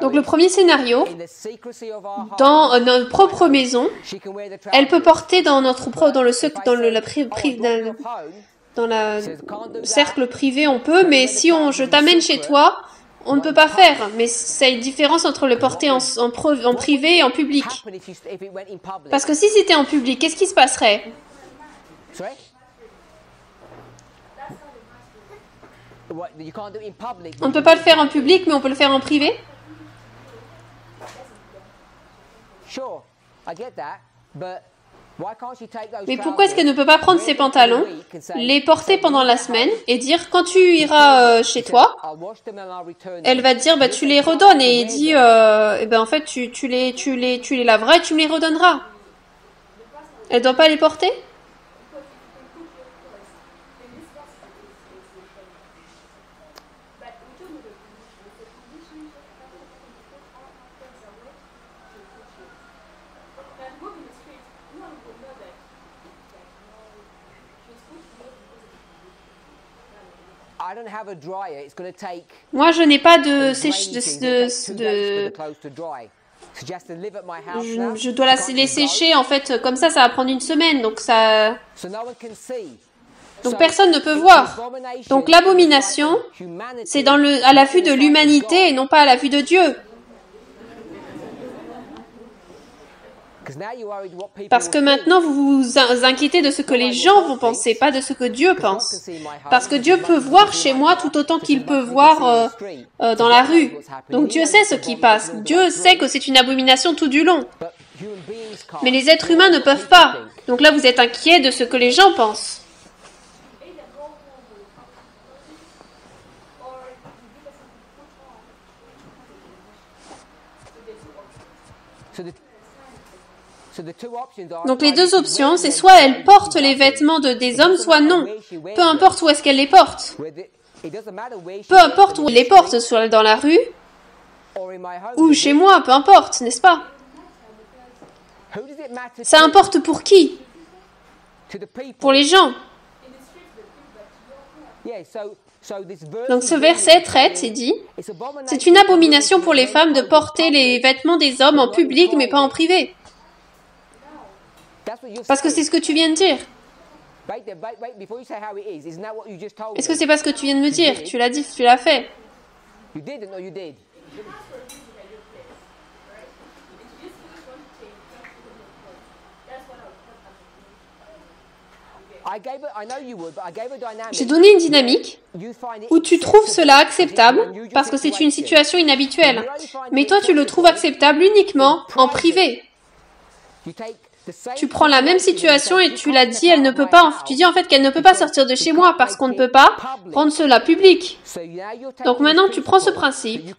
[SPEAKER 2] Donc le premier scénario, dans euh, notre propre maison, elle peut porter dans notre dans le dans le la pri, dans, dans la cercle privé, on peut, mais si on je t'amène chez toi, on ne peut pas faire. Mais c'est une différence entre le porter en, en, en privé et en public. Parce que si c'était en public, qu'est-ce qui se passerait? On ne peut pas le faire en public, mais on peut le faire en privé. Mais pourquoi est-ce qu'elle ne peut pas prendre ses pantalons, les porter pendant la semaine et dire quand tu iras euh, chez toi, elle va dire bah tu les redonnes et il dit euh, eh ben en fait tu, tu les tu les tu les laveras et tu me les redonneras. Elle doit pas les porter? Moi, je n'ai pas de sèche de, de, je, je, dois les sécher en fait comme ça, ça va prendre une semaine, donc ça. Donc personne ne peut voir. Donc l'abomination, c'est dans le à la vue de l'humanité et non pas à la vue de Dieu. Parce que maintenant, vous vous inquiétez de ce que les gens vont penser, pas de ce que Dieu pense. Parce que Dieu peut voir chez moi tout autant qu'il peut voir euh, euh, dans la rue. Donc Dieu sait ce qui passe. Dieu sait que c'est une abomination tout du long. Mais les êtres humains ne peuvent pas. Donc là, vous êtes inquiet de ce que les gens pensent. Donc les deux options, c'est soit elle porte les vêtements de des hommes, soit non. Peu importe où est-ce qu'elle les porte. Peu importe où elle les porte, soit dans la rue ou chez moi, peu importe, n'est-ce pas? Ça importe pour qui? Pour les gens. Donc ce verset traite et dit, c'est une abomination pour les femmes de porter les vêtements des hommes en public mais pas en privé. Parce que c'est ce que tu viens de dire. Est-ce que c'est pas ce que tu viens de me dire? Tu l'as dit, tu l'as fait. J'ai donné une dynamique où tu trouves cela acceptable parce que c'est une situation. inhabituelle. Mais toi, tu le trouves acceptable uniquement en privé. Tu prends la même situation et tu l'as dit, elle ne peut pas, tu dis en fait qu'elle ne peut pas sortir de chez moi parce qu'on ne peut pas rendre cela public. Donc maintenant, tu prends ce principe,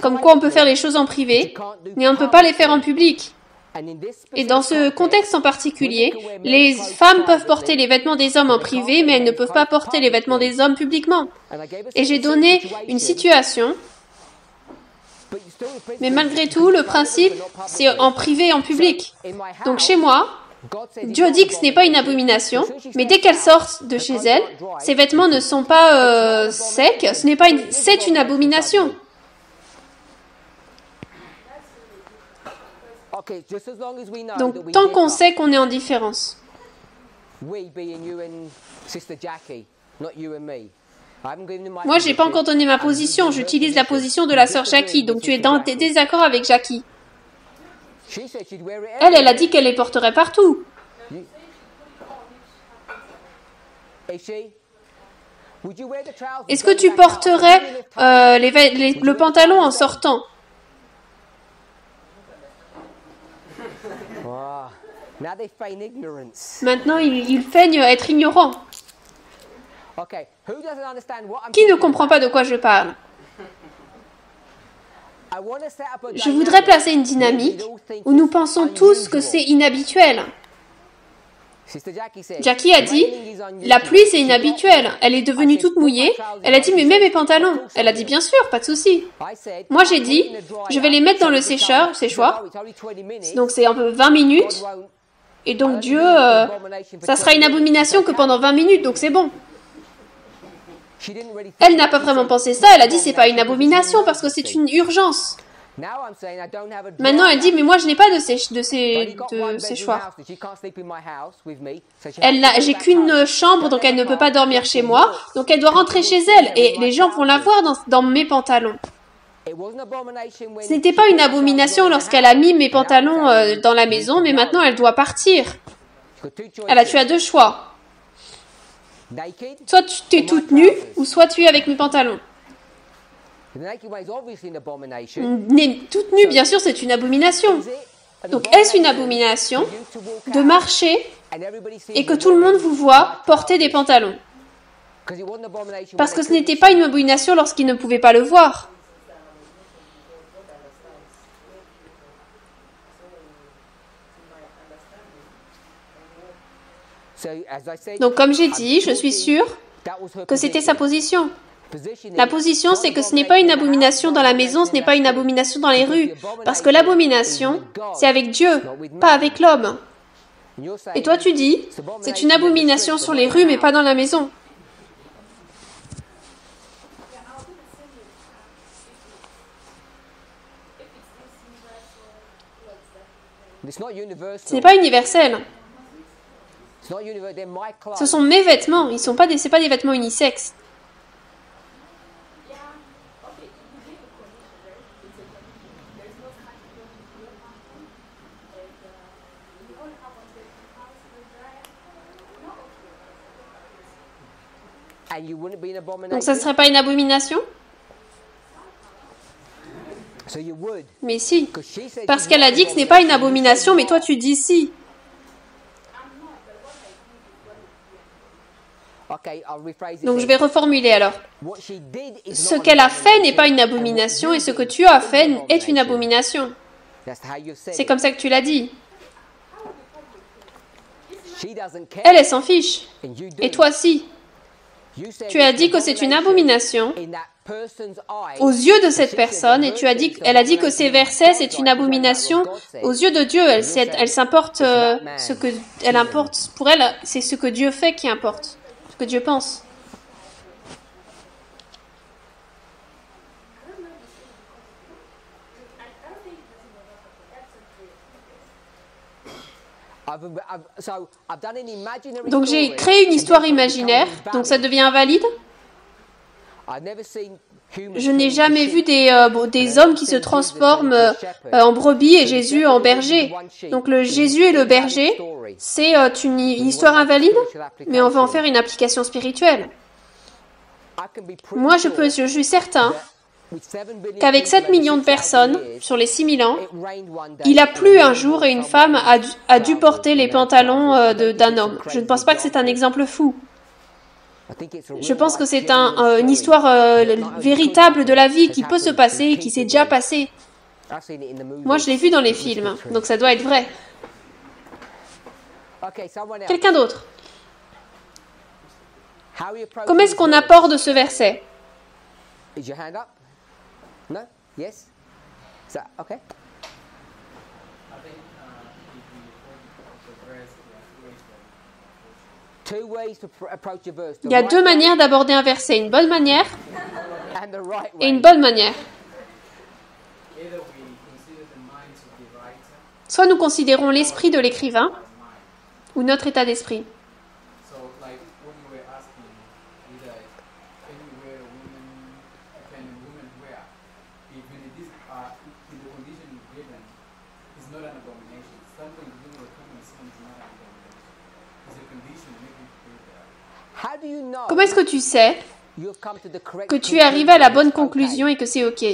[SPEAKER 2] comme quoi on peut faire les choses en privé, mais on ne peut pas les faire en public. Et dans ce contexte en particulier, les femmes peuvent porter les vêtements des hommes en privé, mais elles ne peuvent pas porter les vêtements des hommes publiquement. Et j'ai donné une situation, mais malgré tout, le principe, c'est en privé et en public. Donc chez moi, Dieu dit que ce n'est pas une abomination, mais dès qu'elle sort de chez elle, ses vêtements ne sont pas euh, secs, ce n'est pas une, c'est une abomination. Donc, tant qu'on sait qu'on est en différence. Moi, j'ai pas encore donné ma position. J'utilise la position de la sœur Jackie. Donc, tu es dans tes désaccords avec Jackie. Elle, elle a dit qu'elle les porterait partout. Est-ce que tu porterais euh, le pantalon en sortant? Maintenant, ils, feignent être ignorants. Qui ne comprend pas de quoi je parle? Je voudrais placer une dynamique où nous pensons tous que c'est inhabituel. Jackie a dit, la pluie c'est inhabituel. Elle est devenue toute mouillée. Elle a dit, mais même mes pantalons. Elle a dit, bien sûr, pas de souci. Moi j'ai dit, je vais les mettre dans le sécheur, séchoir. Donc c'est un peu 20 minutes. Et donc Dieu, euh, ça sera une abomination que pendant 20 minutes, donc c'est bon. Elle n'a pas vraiment pensé ça, elle a dit c'est pas une abomination parce que c'est une urgence. Maintenant, elle dit, mais moi, je n'ai pas de, sé de, séchoir. Elle j'ai qu'une chambre, donc elle ne peut pas dormir chez moi. Donc elle doit rentrer chez elle. Et les gens vont la voir dans, dans mes pantalons. Ce n'était pas une abomination lorsqu'elle a mis mes pantalons euh, dans la maison, mais maintenant elle doit partir. Elle a, tu as deux choix. Soit tu es toute nue, ou soit tu es avec mes pantalons. Toute nue, bien sûr, c'est une abomination. Donc, est-ce une abomination de marcher et que tout le monde vous voit porter des pantalons? Parce que ce n'était pas une abomination lorsqu'il ne pouvait pas le voir. Donc comme j'ai dit, je suis sûre que c'était sa position. La position, c'est que ce n'est pas une abomination dans la maison, ce n'est pas une abomination dans les rues. Parce que l'abomination, c'est avec Dieu, pas avec l'homme. Et toi, tu dis, c'est une abomination sur les rues, mais pas dans la maison. Ce n'est pas universel. Ce sont mes vêtements, ils sont pas des, pas des vêtements unisexes. Donc ça ne serait pas une abomination? Mais si. Parce qu'elle a dit que ce n'est pas une abomination, mais toi tu dis si. Donc je vais reformuler alors. Ce qu'elle a fait n'est pas une abomination et ce que tu as fait est une abomination. C'est comme ça que tu l'as dit. Elle, elle s'en fiche. Et toi si. Tu as dit que c'est une abomination aux yeux de cette personne et tu as dit, elle a dit que ces versets c'est une abomination aux yeux de Dieu. Elle, elle s'importe euh, ce que elle importe pour elle, c'est ce que Dieu fait qui importe que Dieu pense. Donc j'ai créé une histoire imaginaire, donc ça devient invalide? Je n'ai jamais vu des, euh, des hommes qui se transforment euh, en brebis et Jésus en berger. Donc le Jésus et le berger, c'est euh, une, histoire invalide, mais on va en faire une application spirituelle. Moi, je, peux, je suis certain qu'avec 7 millions de personnes sur les 6000 ans, il a plu un jour et une femme a dû, a dû porter les pantalons euh, d'un homme. Je ne pense pas que c'est un exemple fou. Je pense que c'est euh, une histoire euh, véritable de la vie qui peut se passer qui s'est déjà passée. Moi, je l'ai vu dans les films, donc ça doit être vrai. Quelqu'un d'autre? Comment est-ce qu'on aborde ce verset
[SPEAKER 1] Is your hand up? No? Yes? Is that okay?
[SPEAKER 4] I think uh, if you the verse, yeah, ways that
[SPEAKER 1] Two ways to pr- approach a verse. The
[SPEAKER 2] Il y a deux manières d'aborder un verset, une bonne manière et une bonne manière. Soit nous considérons l'esprit de l'écrivain ou notre état d'esprit.
[SPEAKER 4] So, like what you were asking, either can you wear a woman, can a woman wear? Even it is uh, in the condition given, is not an abomination. Something to do with common sin is not an abomination. It's a condition making it there.
[SPEAKER 1] How do you know
[SPEAKER 2] Comment est-ce que tu sais que tu es arrivé à la bonne
[SPEAKER 1] conclusion
[SPEAKER 2] et que c'est OK?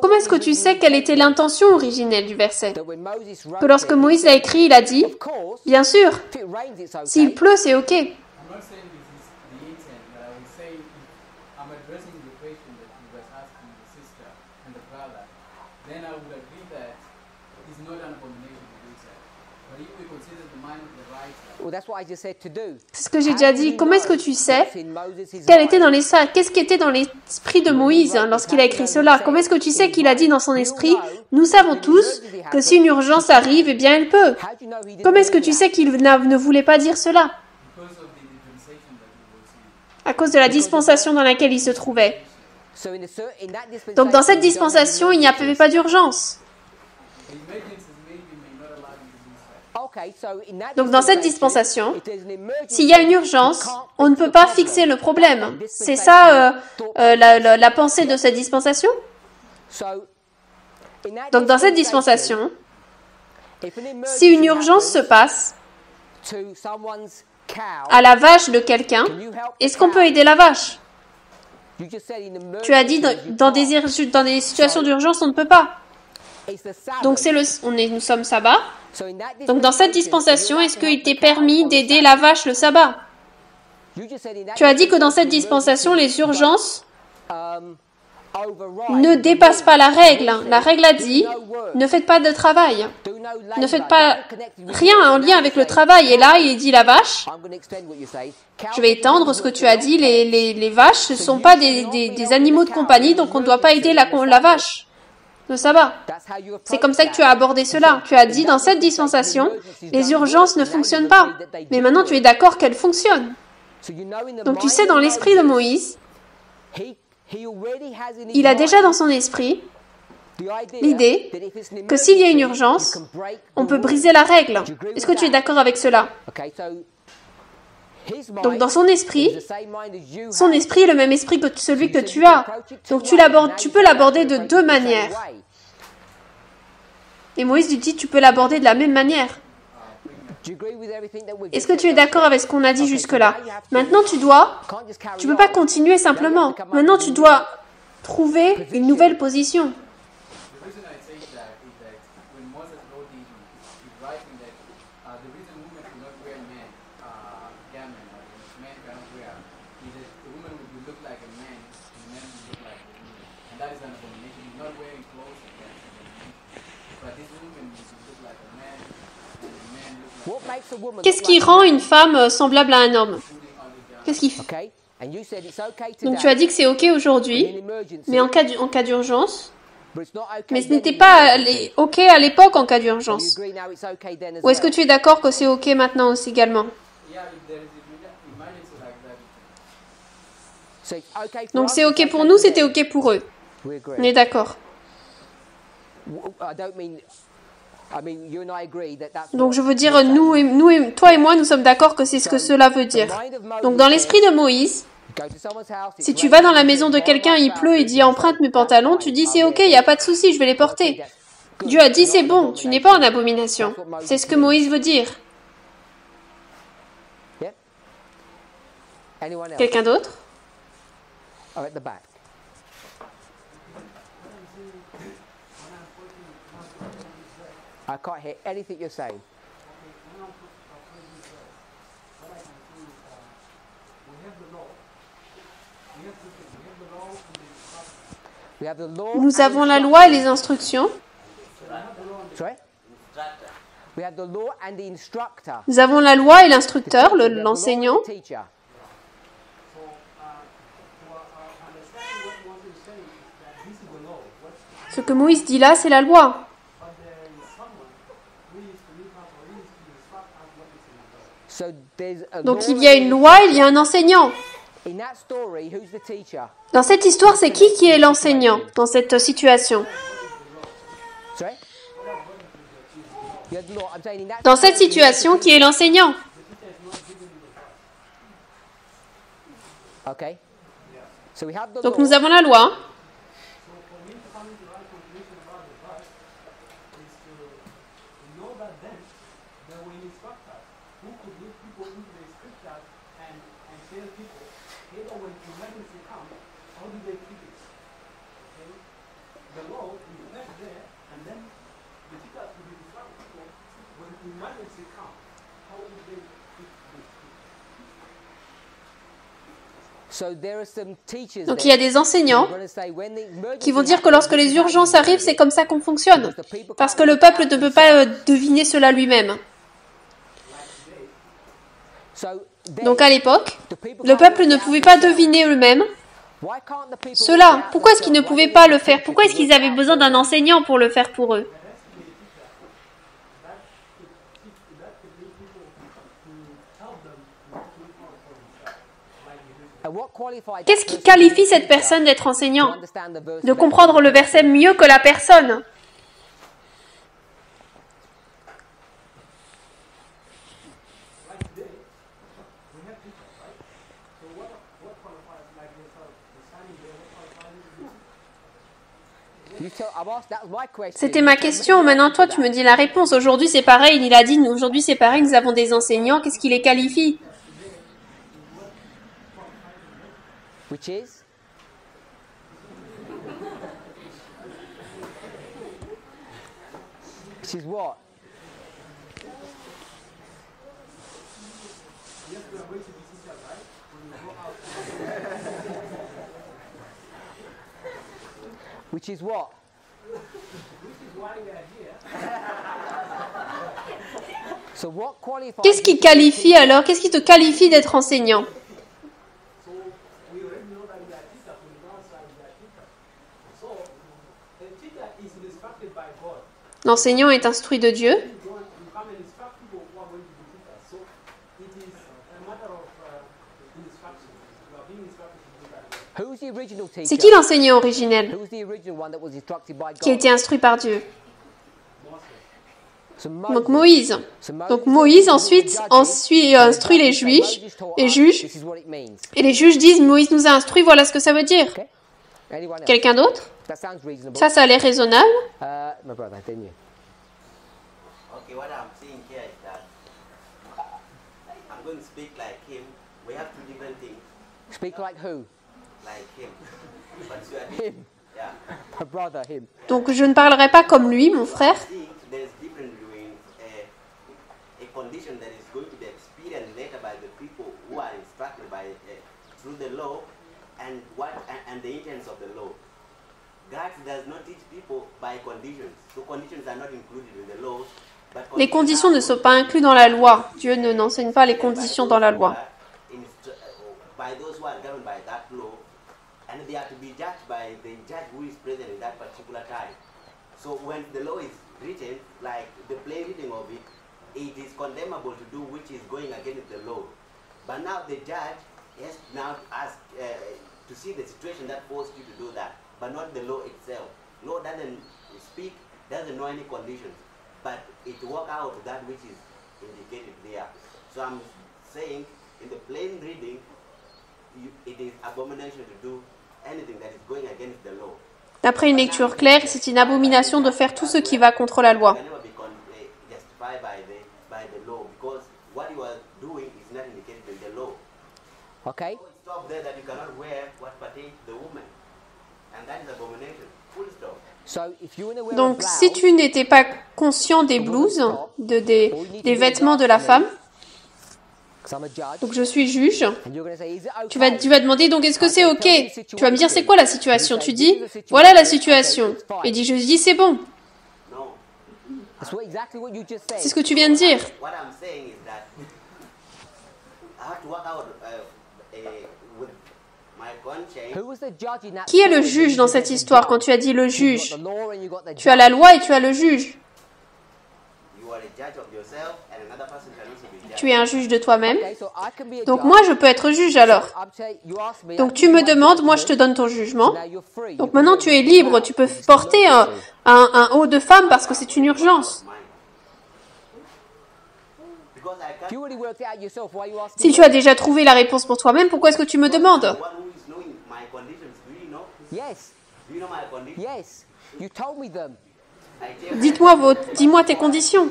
[SPEAKER 2] Comment est-ce que tu sais quelle était l'intention originelle du verset? Que lorsque Moïse l'a écrit, il a dit, bien sûr, s'il pleut, c'est OK.
[SPEAKER 4] I'm not saying this is the intent, but I would say if I'm addressing the question that you was asking the sister and the brother, then I would agree that it's not an abomination to do that. But if we consider the mind of the writer,
[SPEAKER 1] Well, that's what I just said to do.
[SPEAKER 2] C'est ce que j'ai déjà dit. Comment est-ce que
[SPEAKER 1] know
[SPEAKER 2] tu sais quel était dans les Qu'est-ce qui était dans l'esprit de Moïse hein, lorsqu'il a écrit cela? Comment est-ce que tu sais qu'il a dit dans son esprit Nous savons tous que si une urgence arrive, eh bien elle peut.
[SPEAKER 1] How do you know he didn't
[SPEAKER 2] Comment est-ce que tu sais qu'il ne voulait pas dire cela? À cause de la dispensation dans laquelle il se trouvait. Donc dans cette dispensation, il n'y avait pas d'urgence.
[SPEAKER 4] the emergencies maybe may not allow you to do that.
[SPEAKER 1] Okay, so in that
[SPEAKER 2] Donc dans cette
[SPEAKER 1] dispensation,
[SPEAKER 2] S'il y a une urgence, on ne peut pas fixer le problème. C'est ça euh, euh, la, la- la pensée de cette dispensation? Donc dans cette dispensation, si une urgence se passe à la vache de quelqu'un, est-ce qu'on peut aider la vache? Tu as dit dans, des, dans situations d'urgence, on ne peut pas. Donc c'est le, on est, nous sommes sabbat. Donc dans cette dispensation, est-ce qu'il t'est permis d'aider la vache le sabbat? Tu as dit que dans cette
[SPEAKER 1] dispensation,
[SPEAKER 2] les urgences
[SPEAKER 1] um,
[SPEAKER 2] ne dépassent pas la règle. La règle a dit, ne faites pas de travail. Ne faites pas rien en lien avec le travail. Et là, il dit la vache. Je vais étendre ce que tu as dit. Les, les, les vaches ne sont pas des, des, des animaux de compagnie, donc on ne doit pas aider la, la vache. Le sabbat. C'est comme ça que tu as abordé cela. Tu as dit dans cette dispensation, les urgences ne fonctionnent pas. Mais maintenant tu es d'accord qu'elles fonctionnent. Donc tu sais, dans l'esprit de Moïse, il a déjà dans son esprit l'idée que s'il y a une urgence, on peut briser la règle. Est-ce que tu es d'accord avec cela? Donc dans son esprit, son esprit est le même esprit que celui que tu as. Donc tu l'abordes, peux l'aborder de deux manières. Et Moïse lui dit, tu peux l'aborder de la même manière. Est-ce que tu es d'accord avec ce qu'on a dit jusque-là Maintenant, tu dois, tu peux pas
[SPEAKER 1] on.
[SPEAKER 2] continuer simplement. Maintenant, tu dois trouver une nouvelle position.
[SPEAKER 4] The reason I say that is that when Moses wrote this, he's writing that uh, the reason women do not wear men uh, garment or men cannot wear is that the woman would look like a man and the man would look like a woman. And that is an abomination. He's not wearing clothes against an abomination. But this woman would look like a man and the man look like
[SPEAKER 1] What makes a woman
[SPEAKER 2] Qu'est-ce qui rend une femme euh, semblable à un homme. Qu'est-ce qui fait Donc tu as dit que c'est ok aujourd'hui, mais en cas d'u- en cas d'urgence. Mais ce n'était pas ok à l'époque en cas d'urgence. Ou est-ce que tu es d'accord que c'est ok maintenant aussi également Donc c'est ok pour nous, c'était ok pour eux. On est d'accord. Donc je veux dire, nous, et, nous et, toi et moi, nous sommes d'accord que c'est ce que cela veut dire. Donc dans l'esprit de Moïse, si tu vas dans la maison de
[SPEAKER 1] "Borrow
[SPEAKER 2] quelqu'un, il pleut, il dit
[SPEAKER 1] trousers."
[SPEAKER 2] emprunte mes pantalons, tu dis c'est ok, il n'y a pas de souci, je vais les porter. Dieu a dit c'est bon, tu n'es pas en
[SPEAKER 1] abomination.
[SPEAKER 2] C'est ce que Moïse veut dire. Quelqu'un d'autre
[SPEAKER 1] Oh, at the back. I can't hear anything you're saying. We have the law.
[SPEAKER 2] Nous avons la loi et les instructions.
[SPEAKER 1] Sorry? We have the law and the instructor.
[SPEAKER 2] Nous avons la loi et l'instructeur, le-
[SPEAKER 1] We have the law and
[SPEAKER 2] l'enseignant. Ce que Moïse dit là, c'est la loi.
[SPEAKER 3] but there is someone who is to lead us or who is to instruct us what is in the law.
[SPEAKER 1] So there's a
[SPEAKER 2] Donc il y a une loi, il y a un enseignant. Dans cette histoire, c'est qui qui est l'enseignant dans cette situation? Dans cette situation, qui est l'enseignant? Donc nous avons la loi.
[SPEAKER 3] know that then there were instructors who could lead people into the scriptures and, and tell people, either when emergency comes, how do they treat it? Okay? The law is left there, and then the teachers will be instructing people, when emergency comes, how do they treat this?
[SPEAKER 1] So there are some teachers
[SPEAKER 2] Donc il y a des enseignants qui vont dire que lorsque les urgences arrivent, c'est comme ça qu'on fonctionne. Parce que le peuple ne peut pas euh, deviner cela lui-même. Donc à l'époque, le peuple ne pouvait pas deviner eux-mêmes cela. Pourquoi est-ce qu'ils ne pouvaient pas le faire? Pourquoi est-ce qu'ils avaient besoin d'un enseignant pour le faire pour eux
[SPEAKER 1] And what qualifies
[SPEAKER 2] Qu'est-ce qui qualifie cette personne d'être enseignant De comprendre le verset mieux que la personne. C'était ma question. Maintenant, toi, tu me dis la réponse. Aujourd'hui, c'est pareil. Il a dit, aujourd'hui, c'est pareil. Nous avons des enseignants. Qu'est-ce qui les qualifie
[SPEAKER 1] Which is? Which is what? Which is what?
[SPEAKER 2] Qu'est-ce qui qualifie alors? Qu'est-ce qui te qualifie d'être enseignant
[SPEAKER 3] We already know that we are teachers, we know that we are teachers. So, the teacher is instructed by God.
[SPEAKER 2] L'enseignant est instruit de Dieu.
[SPEAKER 3] You go and you come and instruct people who are going to be teachers. So, it is a matter of uh, instruction. You are being instructed to do that.
[SPEAKER 1] Who's the original teacher?
[SPEAKER 2] C'est qui l'enseignant originel
[SPEAKER 1] Who's the original one that was instructed by God?
[SPEAKER 2] qui a été instruit par Dieu. Donc Moïse. Donc Moïse ensuite instruit les juifs, les juges, et les juges disent Moïse nous a instruits, voilà ce que ça veut dire. Quelqu'un d'autre? Ça, ça a l'air raisonnable.
[SPEAKER 1] Uh, my brother, didn't you?
[SPEAKER 5] Okay, what I'm saying here is that I'm going to speak like him. We have two different things,
[SPEAKER 1] Speak like who?
[SPEAKER 5] like him. But you are,
[SPEAKER 1] Him.
[SPEAKER 5] yeah.
[SPEAKER 1] My brother, him.
[SPEAKER 2] Donc je ne parlerai pas comme lui, mon frère.
[SPEAKER 5] I think there's difference between a, a condition that is going to be experienced later by the people who are instructed by uh, through the law and what and, and the intents of the law. God does not teach people by conditions. So conditions are not included in the law. But
[SPEAKER 2] Les conditions ne sont pas incluses dans la loi. Dieu ne n'enseigne pas les conditions dans la loi.
[SPEAKER 5] But now the judge has now to ask uh, to see the situation that forced you to do that, but not the law itself. Law doesn't speak, doesn't know any conditions, but it work out that which is indicated there. So I'm saying in the plain reading, you, it is abomination to do anything that is going against the law.
[SPEAKER 2] D'après une lecture claire, c'est une abomination de faire tout ce qui va contre la loi.
[SPEAKER 5] Eh, justified by the by the law because what you are doing is not indicated in the law.
[SPEAKER 1] Okay?
[SPEAKER 5] Stop there that you cannot wear what pertains to the woman. And that is abomination. Full stop.
[SPEAKER 1] So if you want to wear a
[SPEAKER 2] Donc, si tu n'étais pas conscient des blouses, de, des, des vêtements de la femme,
[SPEAKER 1] 'cause I'm a judge,
[SPEAKER 2] donc je suis juge,
[SPEAKER 1] and you're going to say, is it okay?
[SPEAKER 2] tu vas, tu vas demander donc est-ce que c'est ok? Tu vas me dire c'est quoi la situation? Tu dis voilà la situation. Et dit je dis c'est bon. C'est ce que tu viens de dire. Qui est le juge dans cette histoire quand tu as dit le juge? Tu as la loi et tu as le juge. Tu es un juge de toi-même. Donc moi je peux être juge alors. Donc tu me demandes, moi je te donne ton jugement. Donc maintenant tu es libre, tu peux porter un,
[SPEAKER 1] emergency.
[SPEAKER 2] un, un haut de femme parce que c'est une urgence. Si tu as déjà trouvé la réponse pour toi-même, pourquoi est-ce que tu me demandes
[SPEAKER 5] The one who is knowing my conditions, do you know?
[SPEAKER 1] Yes,
[SPEAKER 5] Do you know my conditions?
[SPEAKER 1] yes. You told me them.
[SPEAKER 2] Dites-moi vos, dis-moi tes conditions.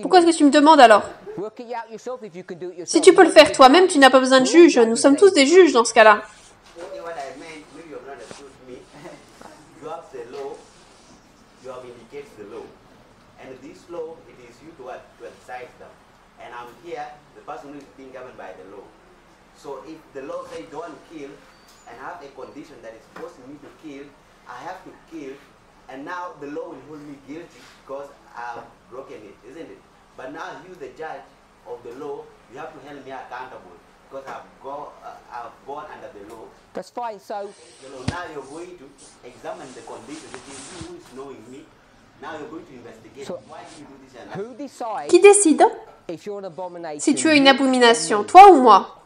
[SPEAKER 2] Pourquoi est-ce que tu me demandes alors? Si tu peux le faire toi-même, tu n'as pas besoin de juge. Nous sommes tous des juges dans ce cas-là.
[SPEAKER 5] have a condition that is forcing me to kill, I have to kill, and now the law will hold me guilty because I've broken it, isn't it? But now you, the judge of the law, you have to hold me accountable because I've, go, uh, I've gone under the law.
[SPEAKER 1] That's fine. So
[SPEAKER 5] You know, now you're going to examine the conditions. It is you who is knowing me. Now you're going to investigate.
[SPEAKER 1] So-
[SPEAKER 5] Why do you do this and
[SPEAKER 1] who decides
[SPEAKER 2] Qui décide?
[SPEAKER 1] if you're an abomination?
[SPEAKER 2] si tu es une abomination, toi ou moi?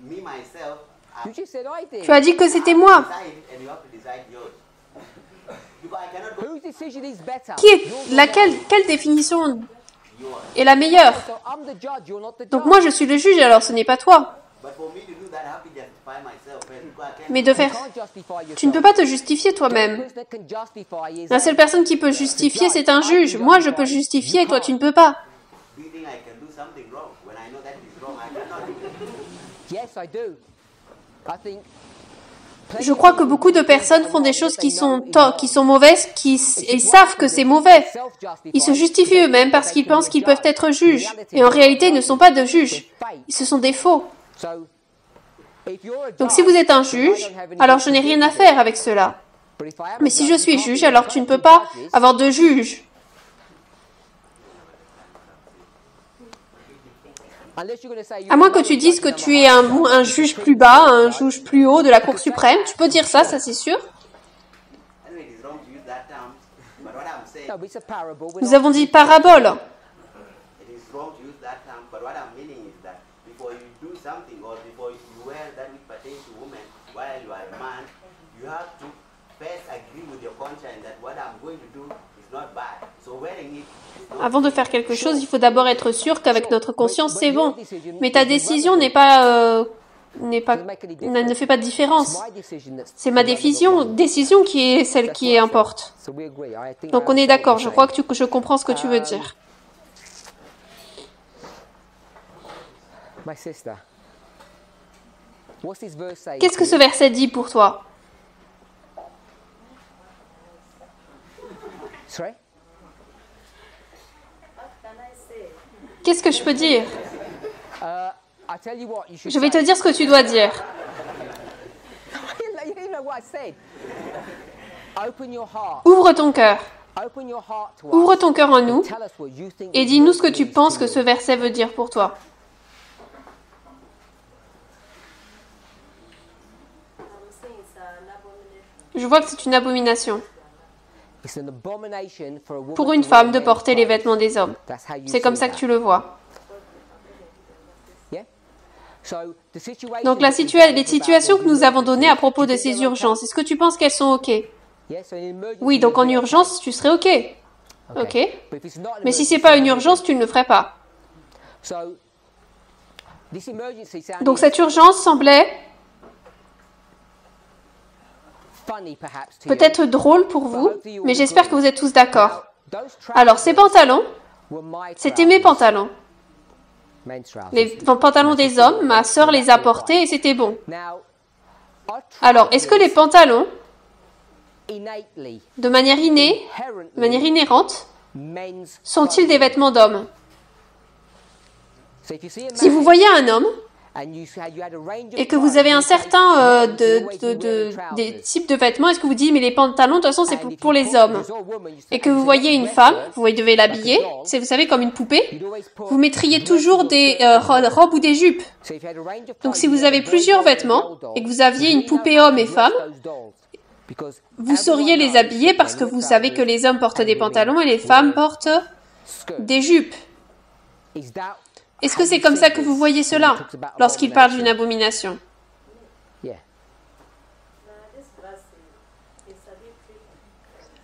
[SPEAKER 5] Me, myself,
[SPEAKER 2] Tu as dit que c'était moi. Qui est laquelle? quelle définition est la meilleure? Donc moi je suis le juge alors ce n'est pas toi. Mais de faire tu ne peux pas te justifier toi-même. La seule personne qui peut justifier c'est un juge. Moi je peux justifier, toi tu ne peux pas. Je crois que beaucoup de personnes font des choses qui sont qui sont mauvaises, ils savent que c'est mauvais. Ils se justifient eux-mêmes parce qu'ils pensent qu'ils peuvent être juges. Et en réalité, ils ne sont pas de juges. Ce sont des faux. Donc si vous êtes un juge, alors je n'ai rien à faire avec cela. Mais si je suis juge, alors tu ne peux pas avoir de juge. À moins que tu dises que tu es un, juge plus bas, un juge plus haut de la Cour suprême, tu peux dire ça, ça c'est sûr. Nous avons dit parabole. Avant de faire quelque chose, il faut d'abord être sûr qu'avec notre conscience, c'est bon. Mais ta décision n'est pas, euh, n'est pas, ne fait pas de différence. C'est ma décision, décision qui est celle qui importe. Donc on est d'accord. Je crois que, tu, je comprends ce que tu veux dire. Qu'est-ce que ce verset dit pour toi
[SPEAKER 1] Sorry?
[SPEAKER 2] Qu'est-ce que je peux dire
[SPEAKER 1] should
[SPEAKER 2] Je vais te dire ce que tu dois dire. Ouvre ton cœur. Ouvre ton cœur en nous
[SPEAKER 1] Tell us what you think
[SPEAKER 2] et dis-nous ce que tu penses que ce verset veut dire pour toi. Je vois que c'est une abomination pour une femme de porter les vêtements des hommes. C'est comme ça que tu le vois. Donc la situa- les situations que nous avons données à propos de ces urgences, est-ce que tu penses qu'elles sont OK? Oui, donc en urgence, tu serais OK. OK. Mais si
[SPEAKER 1] emergency,
[SPEAKER 2] c'est pas une urgence, tu ne le ferais pas. Donc cette urgence semblait
[SPEAKER 1] funny perhaps to you.
[SPEAKER 2] Peut-être drôle pour vous, mais j'espère que vous êtes tous d'accord. Alors ces pantalons, c'était mes pantalons. Les pantalons des hommes, ma sœur les a portés et c'était bon. Alors, est-ce que les pantalons, de manière innée, de manière inhérente, sont-ils des vêtements d'hommes Si vous voyez un homme et que vous avez un certain euh, de, de, de- des types de vêtements, est-ce que vous dites mais les pantalons de toute façon c'est pour, pour les hommes. et que vous voyez une femme, vous devez l'habiller, c'est vous savez comme une poupée, vous mettriez toujours des euh, ro- robes ou des jupes. Donc si vous avez plusieurs vêtements et que vous aviez une poupée homme et femme, vous sauriez les habiller parce que vous savez que les hommes portent des pantalons et les femmes portent des jupes. Est-ce que c'est comme ça que vous voyez cela lorsqu'il parle d'une abomination.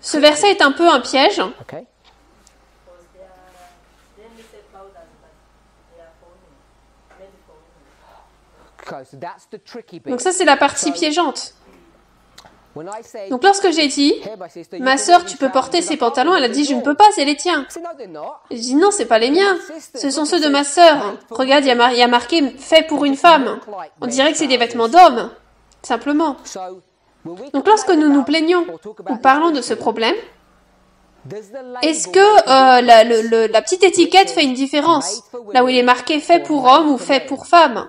[SPEAKER 2] Ce verset est un peu un piège. Donc ça c'est la partie piégeante. Donc lorsque j'ai dit
[SPEAKER 1] "Here, my sister, you
[SPEAKER 2] Ma sœur, tu peux porter ces
[SPEAKER 1] I
[SPEAKER 2] pantalons. Elle a dit, je ne peux
[SPEAKER 1] all."
[SPEAKER 2] pas, c'est les tiens.
[SPEAKER 1] I said, no, they're not.
[SPEAKER 2] Je dis, non, c'est pas les miens. Ce sont ceux de ma sœur. Regarde, il y, a mar- il y a marqué fait pour une femme. On dirait que c'est des vêtements d'homme. Simplement. Donc lorsque nous nous plaignons ou parlons de ce problème, est-ce que euh, la, le- le- la petite étiquette fait une différence Là où il est marqué fait pour homme ou fait pour femme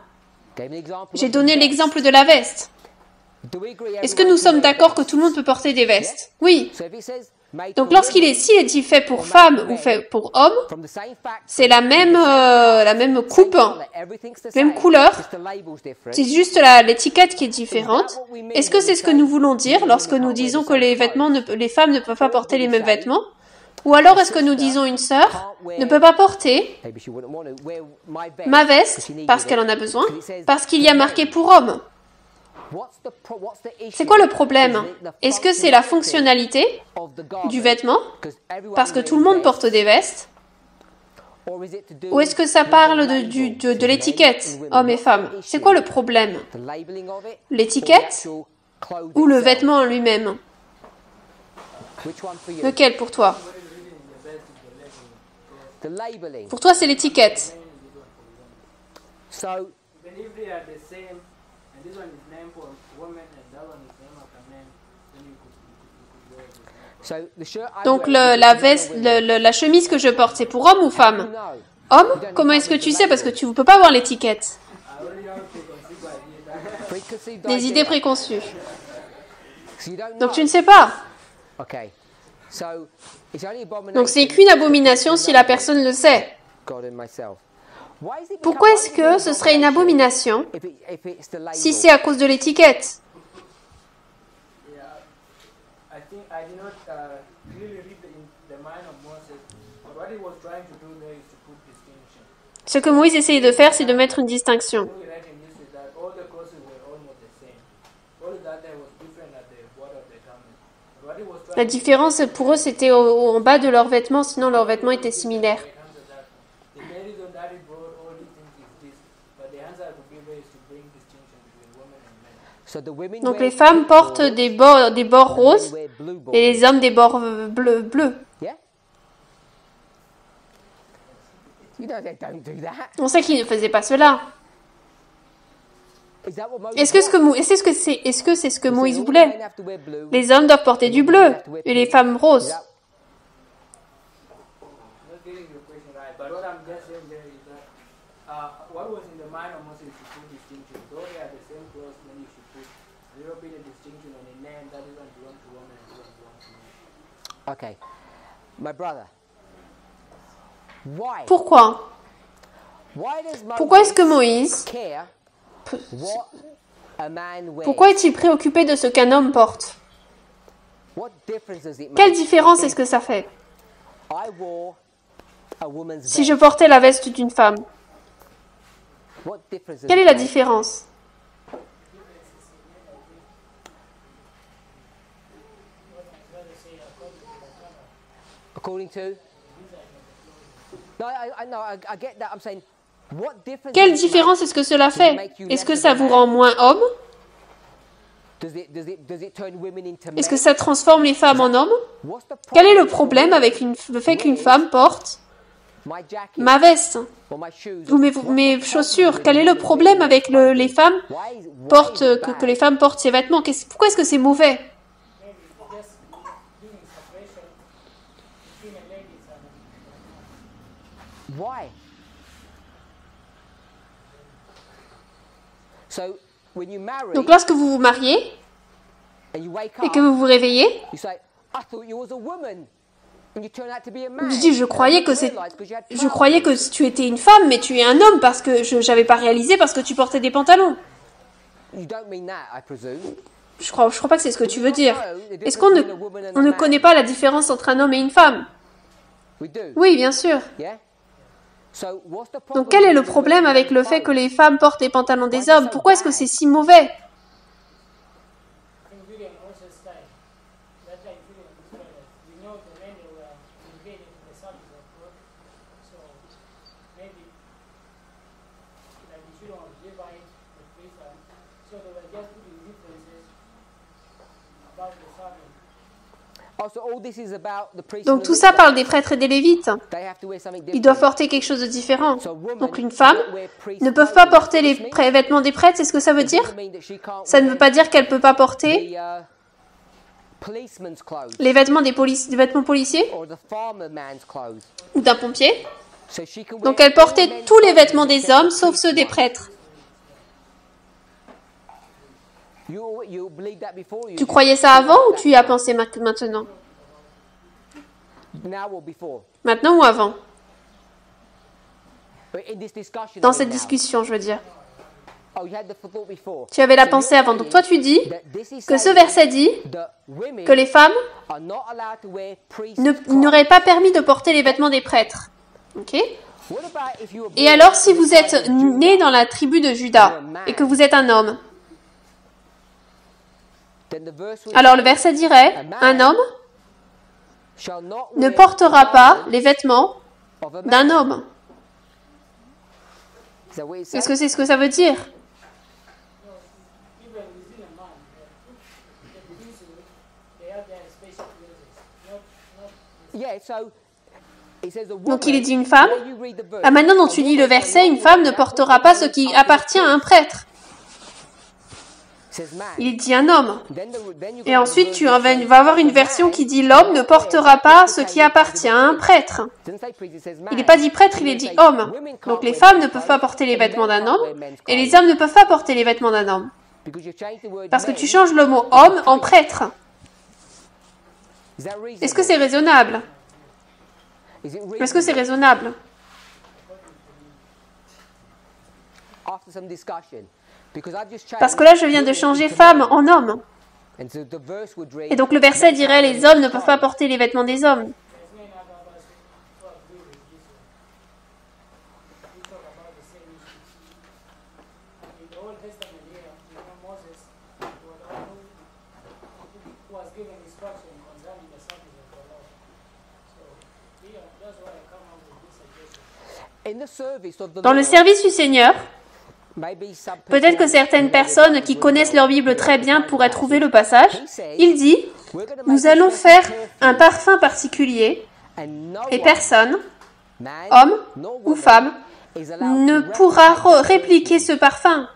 [SPEAKER 2] J'ai donné l'exemple de la veste. Est-ce que nous sommes d'accord que tout le monde peut porter des vestes? Oui. Donc lorsqu'il est, s'il est dit fait pour femme ou fait pour homme, c'est la même, euh, la même coupe, même couleur, c'est juste l'étiquette qui est différente. Est-ce que c'est ce que nous voulons dire lorsque nous disons que les vêtements, les femmes ne peuvent pas porter les mêmes vêtements? Ou alors est-ce que nous disons une sœur ne peut pas porter ma veste parce qu'elle en a besoin, parce qu'il y a marqué pour homme C'est quoi le problème? Est-ce que c'est la fonctionnalité du vêtement? Parce que tout le monde porte des vestes. Ou est-ce que ça parle de, du- de, de l'étiquette, hommes et femmes? C'est quoi le problème? L'étiquette ou le vêtement en lui-même? Lequel pour toi? Pour toi, c'est l'étiquette.
[SPEAKER 1] So,
[SPEAKER 3] Even if they are the same, and this one is named for women and that one is named after men, then you could, you could, you could wear it.
[SPEAKER 1] so the shirt I
[SPEAKER 2] Donc le, la veste, le- le- la chemise que je porte, c'est pour homme ou femme. Homme Comment est-ce que tu sais Parce que tu ne peux pas voir l'étiquette. Des idées préconçues. Donc tu ne sais pas. Donc c'est qu'une abomination si la personne le sait. Pourquoi est-ce que ce serait une abomination si c'est à cause de l'étiquette
[SPEAKER 3] Yeah, I think I did not uh, clearly read the, in the mind of Moses, but what he was trying to do there is to put distinction.
[SPEAKER 2] Ce que Moïse essayait de faire, c'est de mettre une distinction. La différence pour eux, c'était en bas de leurs vêtements, sinon leurs vêtements étaient similaires.
[SPEAKER 3] answer that. The main reason that he brought all these things is this, but the answer I could give her is to bring distinction between women and men.
[SPEAKER 1] So the women
[SPEAKER 2] Donc les femmes portent des bords, des roses et les hommes des bords bleus. bleus. On sait qu'ils ne faisaient pas cela. Est-ce que ce c'est est-ce que c'est ce que Moïse voulait? Les hommes doivent porter du bleu et les femmes roses.
[SPEAKER 1] Is that-
[SPEAKER 3] I'm not getting your question right, but what I'm just saying there is that uh, what was in the mind of Moses is to put distinction. Though they are the same clothes, then you should put a little bit of distinction on a name that is one belong to women and this one belongs to men.
[SPEAKER 1] Okay. My brother. Why?
[SPEAKER 2] Pourquoi? Pourquoi est-ce que Moïse? Pourquoi est-il préoccupé de ce qu'un homme porte? Quelle différence est-ce que ça fait? Si je portais la veste d'une femme. Quelle est la différence
[SPEAKER 1] According to? No, I, I know, I, I get that. I'm saying, what difference?
[SPEAKER 2] Quelle différence est-ce que cela fait? Est-ce que ça vous rend moins homme? Est-ce que ça transforme les femmes en hommes? Quel est le problème avec une- le fait qu'une femme porte ma veste? ou mes, mes chaussures? Quel est le problème avec le- les femmes portent, que, les femmes portent ces vêtements? Pourquoi est-ce que c'est mauvais?
[SPEAKER 1] Why?
[SPEAKER 2] Donc lorsque vous vous mariez et que vous vous réveillez, je dis je croyais que c'est, je croyais que tu étais une femme, mais tu es un homme parce que je n'avais pas réalisé parce que tu portais des pantalons. Je crois, je crois pas que c'est ce que tu veux dire. Est-ce qu'on ne, on ne connaît pas la différence entre un homme et une femme? Oui, bien sûr.
[SPEAKER 1] Yeah. So what's the problem?
[SPEAKER 2] Donc quel est le problème avec le fait que les femmes portent les pantalons des hommes? Pourquoi est-ce que c'est si mauvais
[SPEAKER 3] in William Moses' time. That time William Israel, we know the men they were invading the service of God. So maybe like the children of Levi, the priest, and so they were just putting differences about the service.
[SPEAKER 1] Oh, so all this is about the priests
[SPEAKER 2] Donc tout ça parle des prêtres et des lévites. Ils doivent porter quelque chose de différent. Donc une femme ne peuvent pas porter les vêtements des prêtres, c'est ce que ça veut dire? Ça ne veut pas dire qu'elle peut pas porter
[SPEAKER 1] uh,
[SPEAKER 2] les vêtements des, polici- des vêtements policiers ou d'un pompier. Donc elle portait tous les vêtements des hommes sauf ceux des prêtres.
[SPEAKER 1] ones. You, you believed that before? or You
[SPEAKER 2] Tu croyais ça avant ou tu y as pensé ma- maintenant? Maintenant ou avant? Dans cette discussion, je veux dire.
[SPEAKER 1] Oh.
[SPEAKER 2] Tu avais la pensée avant. Donc toi tu dis que ce verset dit que les femmes n'auraient pas permis de porter les vêtements des prêtres. Ok? Et alors si vous êtes né dans la tribu de Juda et que vous êtes un homme, alors le verset dirait un homme ne portera pas les vêtements d'un homme. Est-ce que c'est ce que ça veut dire? Donc il est dit une femme. La manière dont tu lis le verset, une femme ne portera pas ce qui appartient à un prêtre. Il dit un homme. Et ensuite, tu vas avoir une version qui dit l'homme ne portera pas ce qui appartient à un prêtre. Il n'est pas dit prêtre, il est dit homme. Donc les femmes ne peuvent pas porter les vêtements d'un homme et les hommes ne peuvent pas porter les vêtements d'un homme. Parce que tu changes le mot homme en prêtre. Est-ce que c'est raisonnable? Est-ce que c'est raisonnable? Parce que là, je viens de changer femme en homme. Et donc le verset dirait les hommes ne peuvent pas porter les vêtements des hommes. Dans le service du Seigneur, peut-être que certaines personnes qui connaissent leur Bible très bien pourraient trouver le passage. Il dit, nous allons faire un parfum particulier et personne, homme ou femme, ne pourra répliquer ce parfum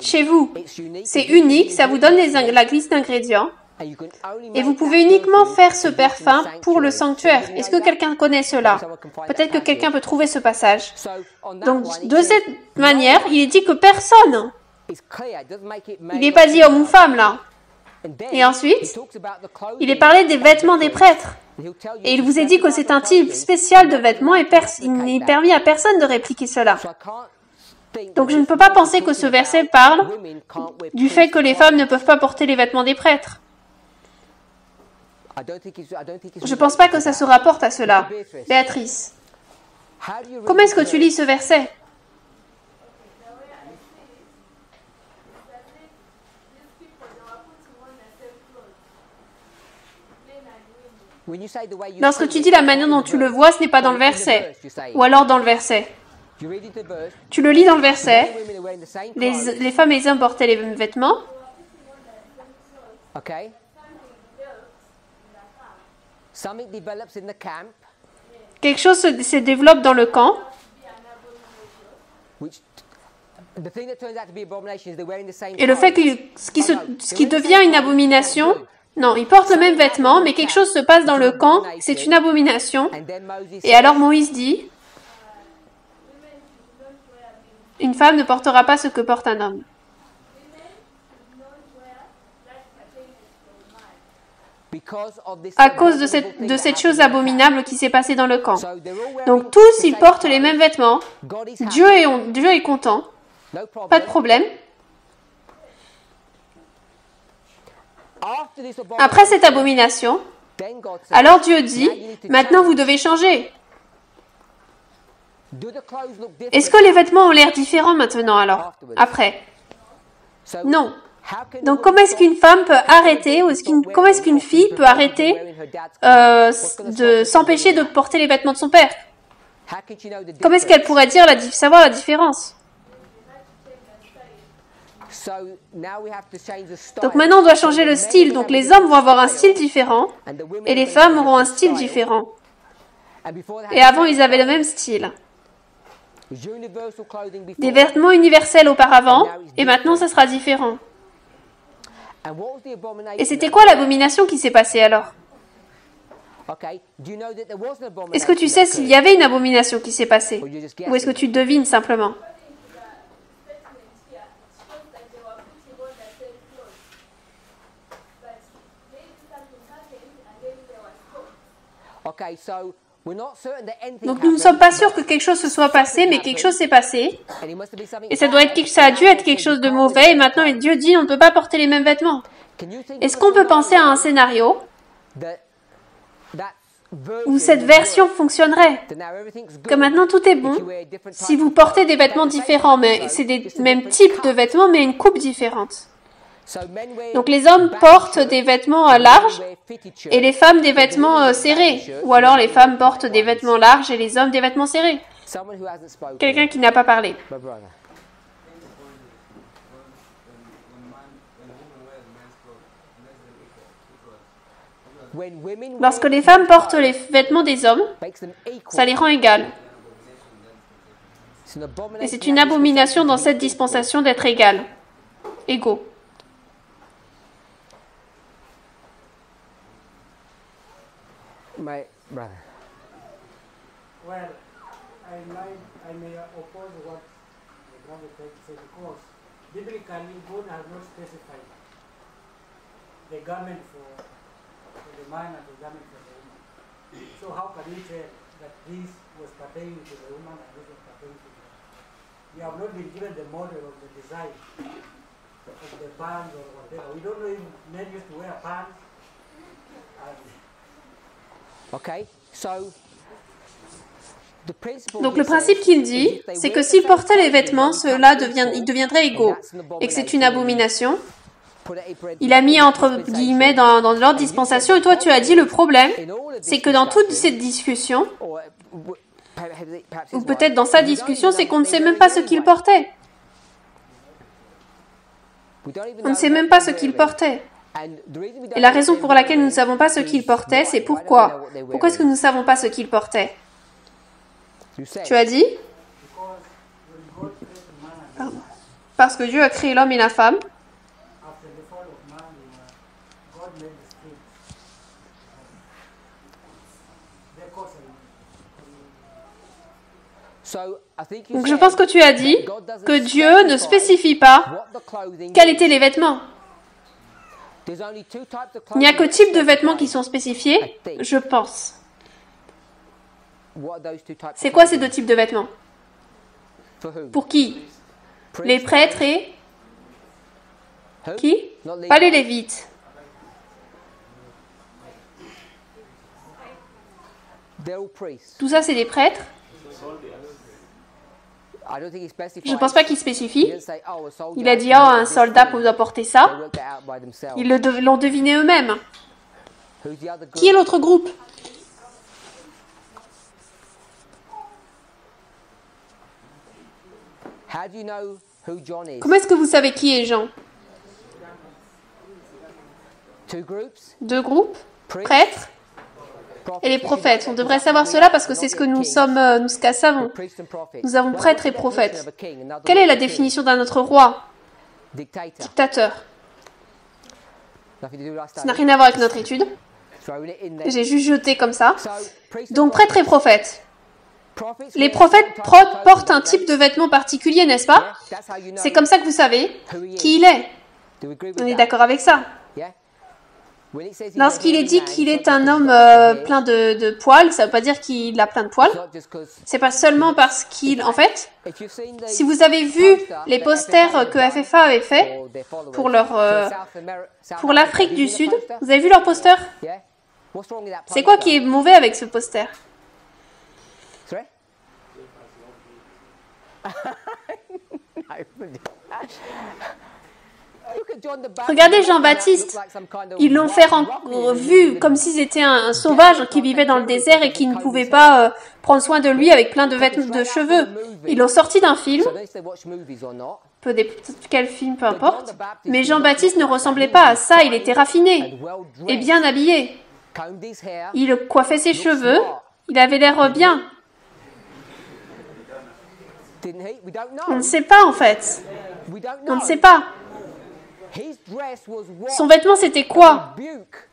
[SPEAKER 2] chez vous. C'est
[SPEAKER 1] unique,
[SPEAKER 2] ça vous donne la liste d'ingrédients et vous pouvez uniquement faire ce parfum pour le sanctuaire. Est-ce que quelqu'un connaît cela? Peut-être que quelqu'un peut trouver ce passage. Donc, de cette manière, il est dit que personne. Il n'est pas dit homme ou femme là. Et ensuite, Il est parlé des vêtements des prêtres. Et il vous a dit que c'est un type spécial de vêtements et il n'est permis à personne de répliquer cela. Donc je ne peux pas penser que ce verset parle Du fait que les femmes ne peuvent pas porter les vêtements des prêtres.
[SPEAKER 1] I don't think it's- I don't think it's
[SPEAKER 2] Je ne pense pas que ça se rapporte à cela.
[SPEAKER 1] Béatrice.
[SPEAKER 2] Comment est-ce que tu lis ce verset? Lorsque tu dis la manière dont tu le vois, ce n'est pas dans le verset. Ou alors dans le verset. Tu le lis dans le verset. Les, les femmes et les hommes portaient les mêmes vêtements.
[SPEAKER 1] Okay. Something develops in the camp.
[SPEAKER 2] quelque chose se, se développe dans le camp.
[SPEAKER 1] which
[SPEAKER 2] Et le fait que ce qui, se, ce qui devient une abomination, non, ils portent le même vêtement, mais quelque chose se passe dans le camp, c'est une abomination. Et alors Moïse dit, une femme ne portera pas ce que porte un homme.
[SPEAKER 1] because of this
[SPEAKER 2] À cause de cette, de cette chose abominable qui s'est passée dans le camp. Donc tous, ils portent les mêmes vêtements. Dieu est, Dieu est content. Pas de problème. Après cette abomination, alors Dieu dit,
[SPEAKER 1] "Now you need to
[SPEAKER 2] maintenant vous devez changer. Est-ce que les vêtements ont l'air différents maintenant alors? Après Non. Donc comment est-ce qu'une femme peut arrêter, ou comment est-ce qu'une fille peut arrêter euh, de s'empêcher de porter les vêtements de son père? Comment est-ce qu'elle pourrait dire savoir la différence? Donc maintenant on doit changer le style. Donc les hommes vont avoir un style différent et les femmes auront un style différent. Et avant ils avaient le même style. Des vêtements universels auparavant et maintenant ça sera différent.
[SPEAKER 1] And what was the abomination?
[SPEAKER 2] Et c'était quoi l'abomination qui s'est passée alors? Est-ce que tu sais s'il y avait une abomination qui s'est passée? Ou est-ce que tu devines simplement? Donc nous ne sommes pas sûrs que quelque chose se soit passé, mais quelque chose s'est passé. Et ça doit être ça a dû être quelque chose de mauvais. Et maintenant Dieu dit on ne peut pas porter les mêmes vêtements. Est-ce qu'on peut penser à un scénario où cette version fonctionnerait? Que maintenant tout est bon si vous portez des vêtements différents, mais c'est des mêmes types de vêtements, mais une coupe différente. Donc les hommes portent des vêtements euh, larges et les femmes des vêtements euh, serrés. Ou alors les femmes portent des vêtements larges et les hommes des vêtements serrés. Quelqu'un qui n'a pas parlé. Lorsque les femmes portent les vêtements des hommes, ça les rend égales. Et c'est une abomination dans cette
[SPEAKER 1] dispensation
[SPEAKER 2] dispensation d'être égales. Égaux.
[SPEAKER 1] My brother.
[SPEAKER 3] Well, I might, I may oppose what the brother tried to say because biblically God has not specified the garment for, for the man and the garment for the woman. So how can we tell that this was pertaining to the woman and this was pertaining to the man? We have not been given the model of the design of the pants or whatever. We don't know if men used to wear pants. And
[SPEAKER 2] Donc le principe
[SPEAKER 1] says
[SPEAKER 2] qu'il dit, c'est que s'ils portaient les vêtements, deviennent-
[SPEAKER 1] equal,
[SPEAKER 2] ils deviendraient égaux. Et que c'est une
[SPEAKER 1] abomination.
[SPEAKER 2] Il a mis entre guillemets dans, dans leur dispensation. Et toi, tu as dit le problème, c'est que dans toute cette discussion,
[SPEAKER 1] uh,
[SPEAKER 2] ou peut-être dans sa discussion, c'est qu'on ne sait même pas ce qu'il portait. On ne sait même pas ce qu'il portait. Et la raison pour laquelle nous ne savons pas ce qu'il portait, c'est pourquoi? Pourquoi est-ce que nous ne savons pas ce qu'il portait? Tu as dit? Parce que Dieu a créé l'homme et la femme. Donc je pense que tu as dit que Dieu ne spécifie pas quels étaient les vêtements.
[SPEAKER 1] There's only two types of
[SPEAKER 2] Il n'y a que
[SPEAKER 1] clothing
[SPEAKER 2] type de vêtements qui sont spécifiés, je pense.
[SPEAKER 1] Types
[SPEAKER 2] C'est quoi ces deux types de vêtements? Pour qui? Les prêtres et qui? Pas les lévites. Tout ça, c'est des prêtres?
[SPEAKER 1] I don't think he specified.
[SPEAKER 2] Je ne pense pas qu'il spécifie.
[SPEAKER 1] oh,
[SPEAKER 2] Il a dit,
[SPEAKER 1] has
[SPEAKER 2] oh, un soldat peut porter
[SPEAKER 1] They
[SPEAKER 2] ça. Ils l'ont deviné eux-mêmes. Qui est l'autre groupe? Comment est-ce que vous savez qui est Jean? Deux groupes? Prêtres? Et les prophètes. On devrait savoir cela parce que c'est ce que nous sommes, euh, nous ce savons. Nous avons prêtres et prophètes. Quelle est la définition d'un autre roi? Dictateur. Ça n'a rien à voir avec notre étude. J'ai juste jeté comme ça. Donc prêtre et prophète. Les prophètes portent un type de vêtement particulier, n'est-ce pas? C'est comme ça que vous savez qui il est. On est d'accord avec ça Lorsqu'il est dit qu'il est un homme euh, plein de, poils, ça ne veut pas dire qu'il a plein de poils. C'est pas seulement parce qu'il, en fait, si vous avez vu les posters que FFA avait fait pour euh, pour l'Afrique du Sud, vous avez vu leur poster? C'est quoi qui est mauvais avec ce poster? Regardez Jean-Baptiste. Ils l'ont fait vu comme s'ils étaient un, sauvage qui vivait dans le désert et qui ne pouvait pas euh, prendre soin de lui avec plein de vêtements de cheveux. Ils l'ont sorti d'un film. Peu quel film, peu importe. Mais Jean-Baptiste ne ressemblait pas à ça. Il était raffiné et bien habillé. Il coiffait ses cheveux. Il avait l'air bien. On ne sait pas en fait. On ne sait pas. Son vêtement, c'était quoi?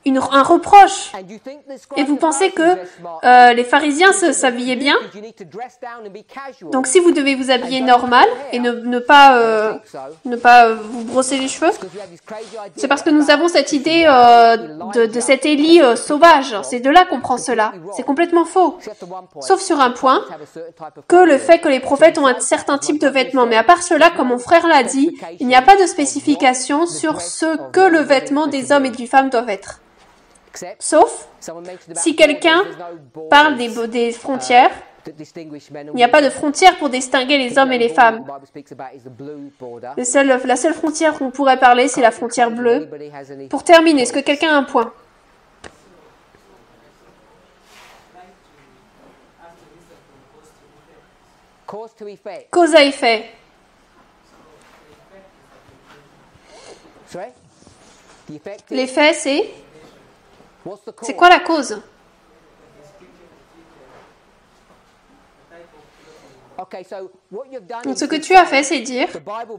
[SPEAKER 2] Une, Un reproche. Et vous pensez que euh, les pharisiens s'habillaient bien? Donc si vous devez vous habiller normal et ne, ne pas, euh, ne pas euh, vous brosser les cheveux, c'est parce que nous avons cette idée euh, de, de cet Élie euh, sauvage. C'est de là qu'on prend cela. C'est complètement faux. Sauf sur un point, que le fait que les prophètes ont un certain type de vêtements. Mais à part cela, comme mon frère l'a dit, il n'y a pas de spécification sur ce que le vêtement des hommes et des femmes doivent être. Sauf si quelqu'un parle des, frontières, il n'y a pas de frontière pour distinguer les hommes et les femmes. la seule frontière qu'on pourrait parler, c'est la frontière bleue. Pour terminer, est-ce que quelqu'un a un point? Cause à effet. L'effet, c'est C'est quoi la cause? Donc, ce que tu as fait, c'est dire,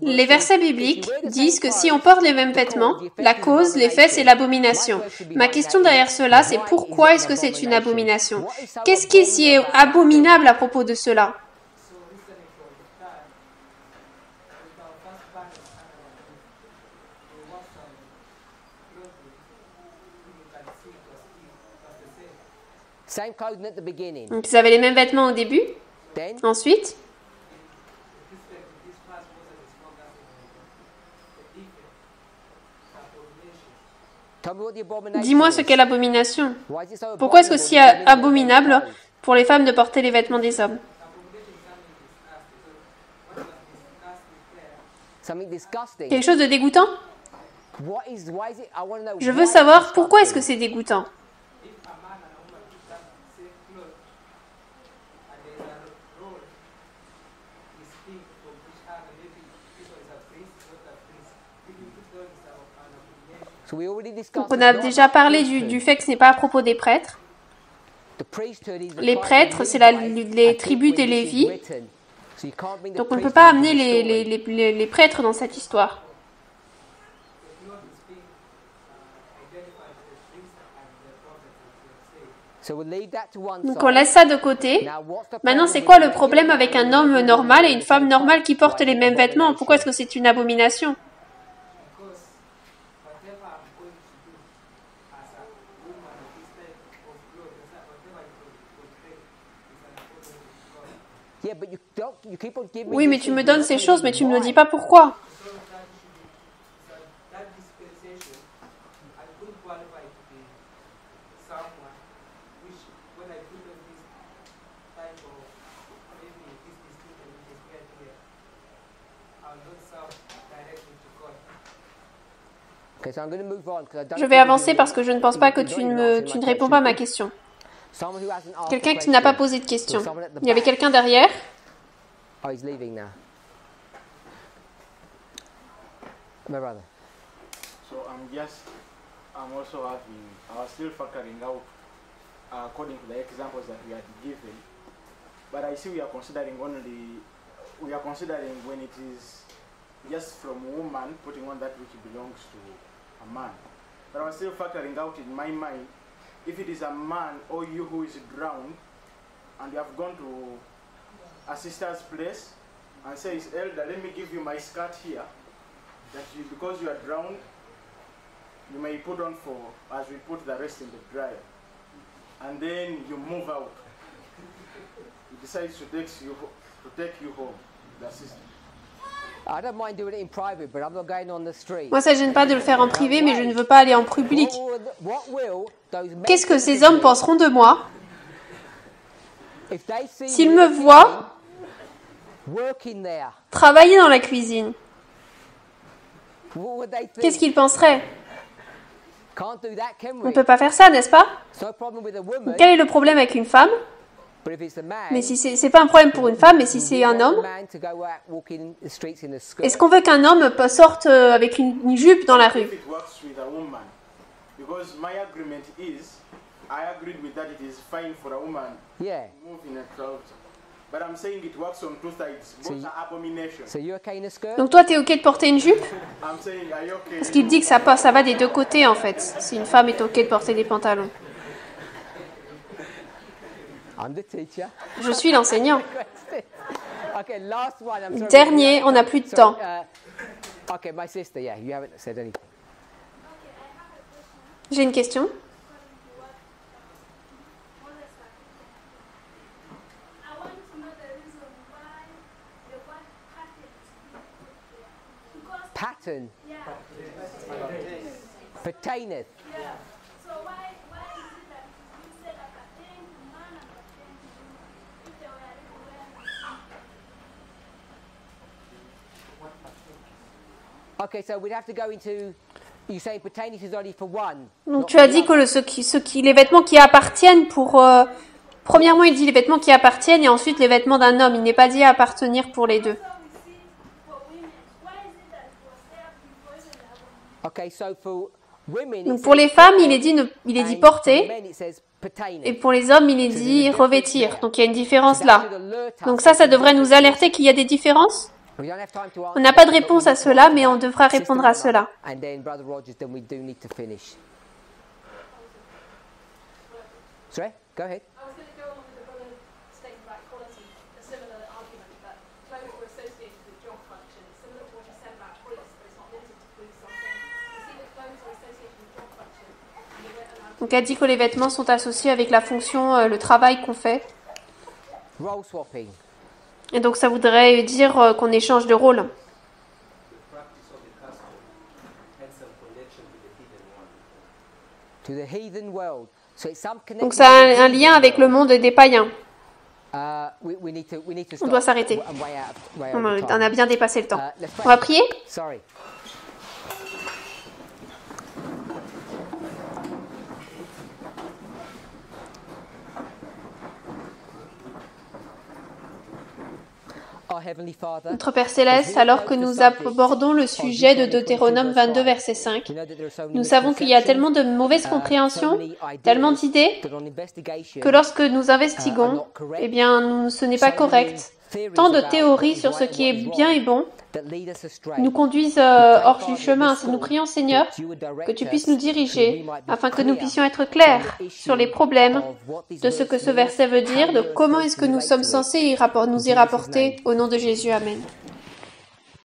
[SPEAKER 2] les versets bibliques disent que si on porte les mêmes vêtements, la cause, l'effet, c'est l'abomination. Ma question derrière cela, c'est pourquoi est-ce que c'est une abomination? Qu'est-ce qui est si abominable à propos de cela? Donc ils avaient les mêmes vêtements au début. Ensuite, dis-moi ce qu'est l'abomination. Pourquoi est-ce c'est abominable? pour les femmes de porter les vêtements des hommes? Quelque chose de dégoûtant? Je veux savoir pourquoi est-ce que c'est dégoûtant? On a déjà parlé du, fait que ce n'est pas à propos des prêtres. Les prêtres, c'est les tribus des Lévis. Donc on ne peut pas amener les, prêtres dans cette histoire. Donc on laisse ça de côté. Maintenant, c'est quoi le problème avec un homme normal et une femme normale qui portent les mêmes vêtements? Pourquoi est-ce que c'est une abomination? Oui, mais tu me donnes ces choses, mais tu ne me dis pas pourquoi. Je vais avancer parce que je ne pense pas que tu ne, tu ne réponds pas à ma question. Quelqu'un qui n'a pas posé de question. Il y avait quelqu'un derrière
[SPEAKER 1] Oh, he's leaving now. My brother.
[SPEAKER 6] So I'm just, I'm also asking, I was still factoring out
[SPEAKER 7] according to the examples that we had given. But I see we are considering only, we are considering when it is just from woman putting on that which belongs to a man. But I'm still factoring out in my mind if it is a man or you who is drowned and you have gone to a sister's place and says, Elder, let me give you my skirt here. That you, because you are drowned, you may put on for as we put the rest in the dryer. And then you move out. He decides to take you to take you home, the sister.
[SPEAKER 2] Moi, ça gêne pas de le faire en privé, mais je ne veux pas aller en public. Qu'est-ce que ces hommes
[SPEAKER 1] me
[SPEAKER 2] penseront de moi? S'ils
[SPEAKER 1] me
[SPEAKER 2] voient travailler dans la cuisine? Qu'est-ce qu'ils penseraient? On ne peut pas faire ça, n'est-ce pas? Quel est le problème avec une femme? Mais si c'est c'est pas un problème pour une femme, mais si c'est un homme,
[SPEAKER 1] a man to go out walking the streets in a skirt.
[SPEAKER 2] est-ce qu'on veut qu'un homme sorte euh, avec une, une jupe dans la rue?
[SPEAKER 7] If it works with a woman, because my agreement is, I agreed with that it is fine for a woman
[SPEAKER 1] Yeah.
[SPEAKER 7] to move in a trouser. But I'm saying it works on two sides. Both
[SPEAKER 1] So-
[SPEAKER 7] are abominations.
[SPEAKER 1] So you okay in a skirt?
[SPEAKER 2] Donc toi, t'es ok de porter une jupe? Parce qu'il dit que ça, passe, ça va des deux côtés en fait. Si une femme est ok de porter des pantalons.
[SPEAKER 1] I'm the teacher.
[SPEAKER 2] Je suis l'enseignant.
[SPEAKER 1] okay, last one. I'm sorry.
[SPEAKER 2] Dernier, on n'a plus de temps.
[SPEAKER 1] uh, okay, my sister. Yeah, you haven't said anything.
[SPEAKER 2] J'ai une question.
[SPEAKER 6] I want to know the reason why the word pattern is being put there. Because,
[SPEAKER 1] Pattern.
[SPEAKER 6] yeah,
[SPEAKER 1] Pertaineth.
[SPEAKER 6] yeah. So why why is it that you said that pertain to man and pertain to woman if they were everywhere?
[SPEAKER 1] Okay, so we'd have to go into. You saying pertaineth is only for one.
[SPEAKER 2] Donc tu as dit que
[SPEAKER 1] other.
[SPEAKER 2] le, ce qui, ce qui, les vêtements qui appartiennent pour... euh, premièrement, il dit les vêtements qui appartiennent et ensuite les vêtements d'un homme. Il n'est pas dit appartenir pour les deux. Donc pour les femmes, il est dit, ne- il est dit porter et pour les hommes, il est dit revêtir. Donc il y a une différence là. Donc ça, ça devrait nous alerter qu'il y a des différences. On n'a pas de réponse à cela, mais on devra répondre à cela. Donc elle dit que les vêtements sont associés avec la fonction, euh, le travail qu'on fait.
[SPEAKER 1] Role swapping.
[SPEAKER 2] Et donc ça voudrait dire euh, qu'on échange de rôle.
[SPEAKER 4] the practice of the custom had some connection with the
[SPEAKER 1] To the heathen
[SPEAKER 4] hidden one.
[SPEAKER 1] world. So it's some
[SPEAKER 2] Donc ça a un, lien avec le monde des païens.
[SPEAKER 1] Uh,
[SPEAKER 2] On doit s'arrêter. On a- bien dépassé le temps.
[SPEAKER 1] Uh,
[SPEAKER 2] On va prier? Notre Père Céleste, alors que nous abordons le sujet de Deutéronome 22, verset 5,
[SPEAKER 1] we know that there are so many
[SPEAKER 2] nous savons qu'il y a tellement de mauvaises
[SPEAKER 1] uh,
[SPEAKER 2] compréhensions, tellement d'idées, que lorsque nous investiguons, eh bien, ce n'est pas correct. Tant de théories sur ce qui est bien et bon nous conduisent euh, hors du chemin. Si nous prions, Seigneur, que tu puisses nous diriger afin que nous puissions être clairs sur les problèmes de ce que ce verset veut dire, de comment est-ce que nous sommes censés y nous y rapporter au nom de Jésus. Amen.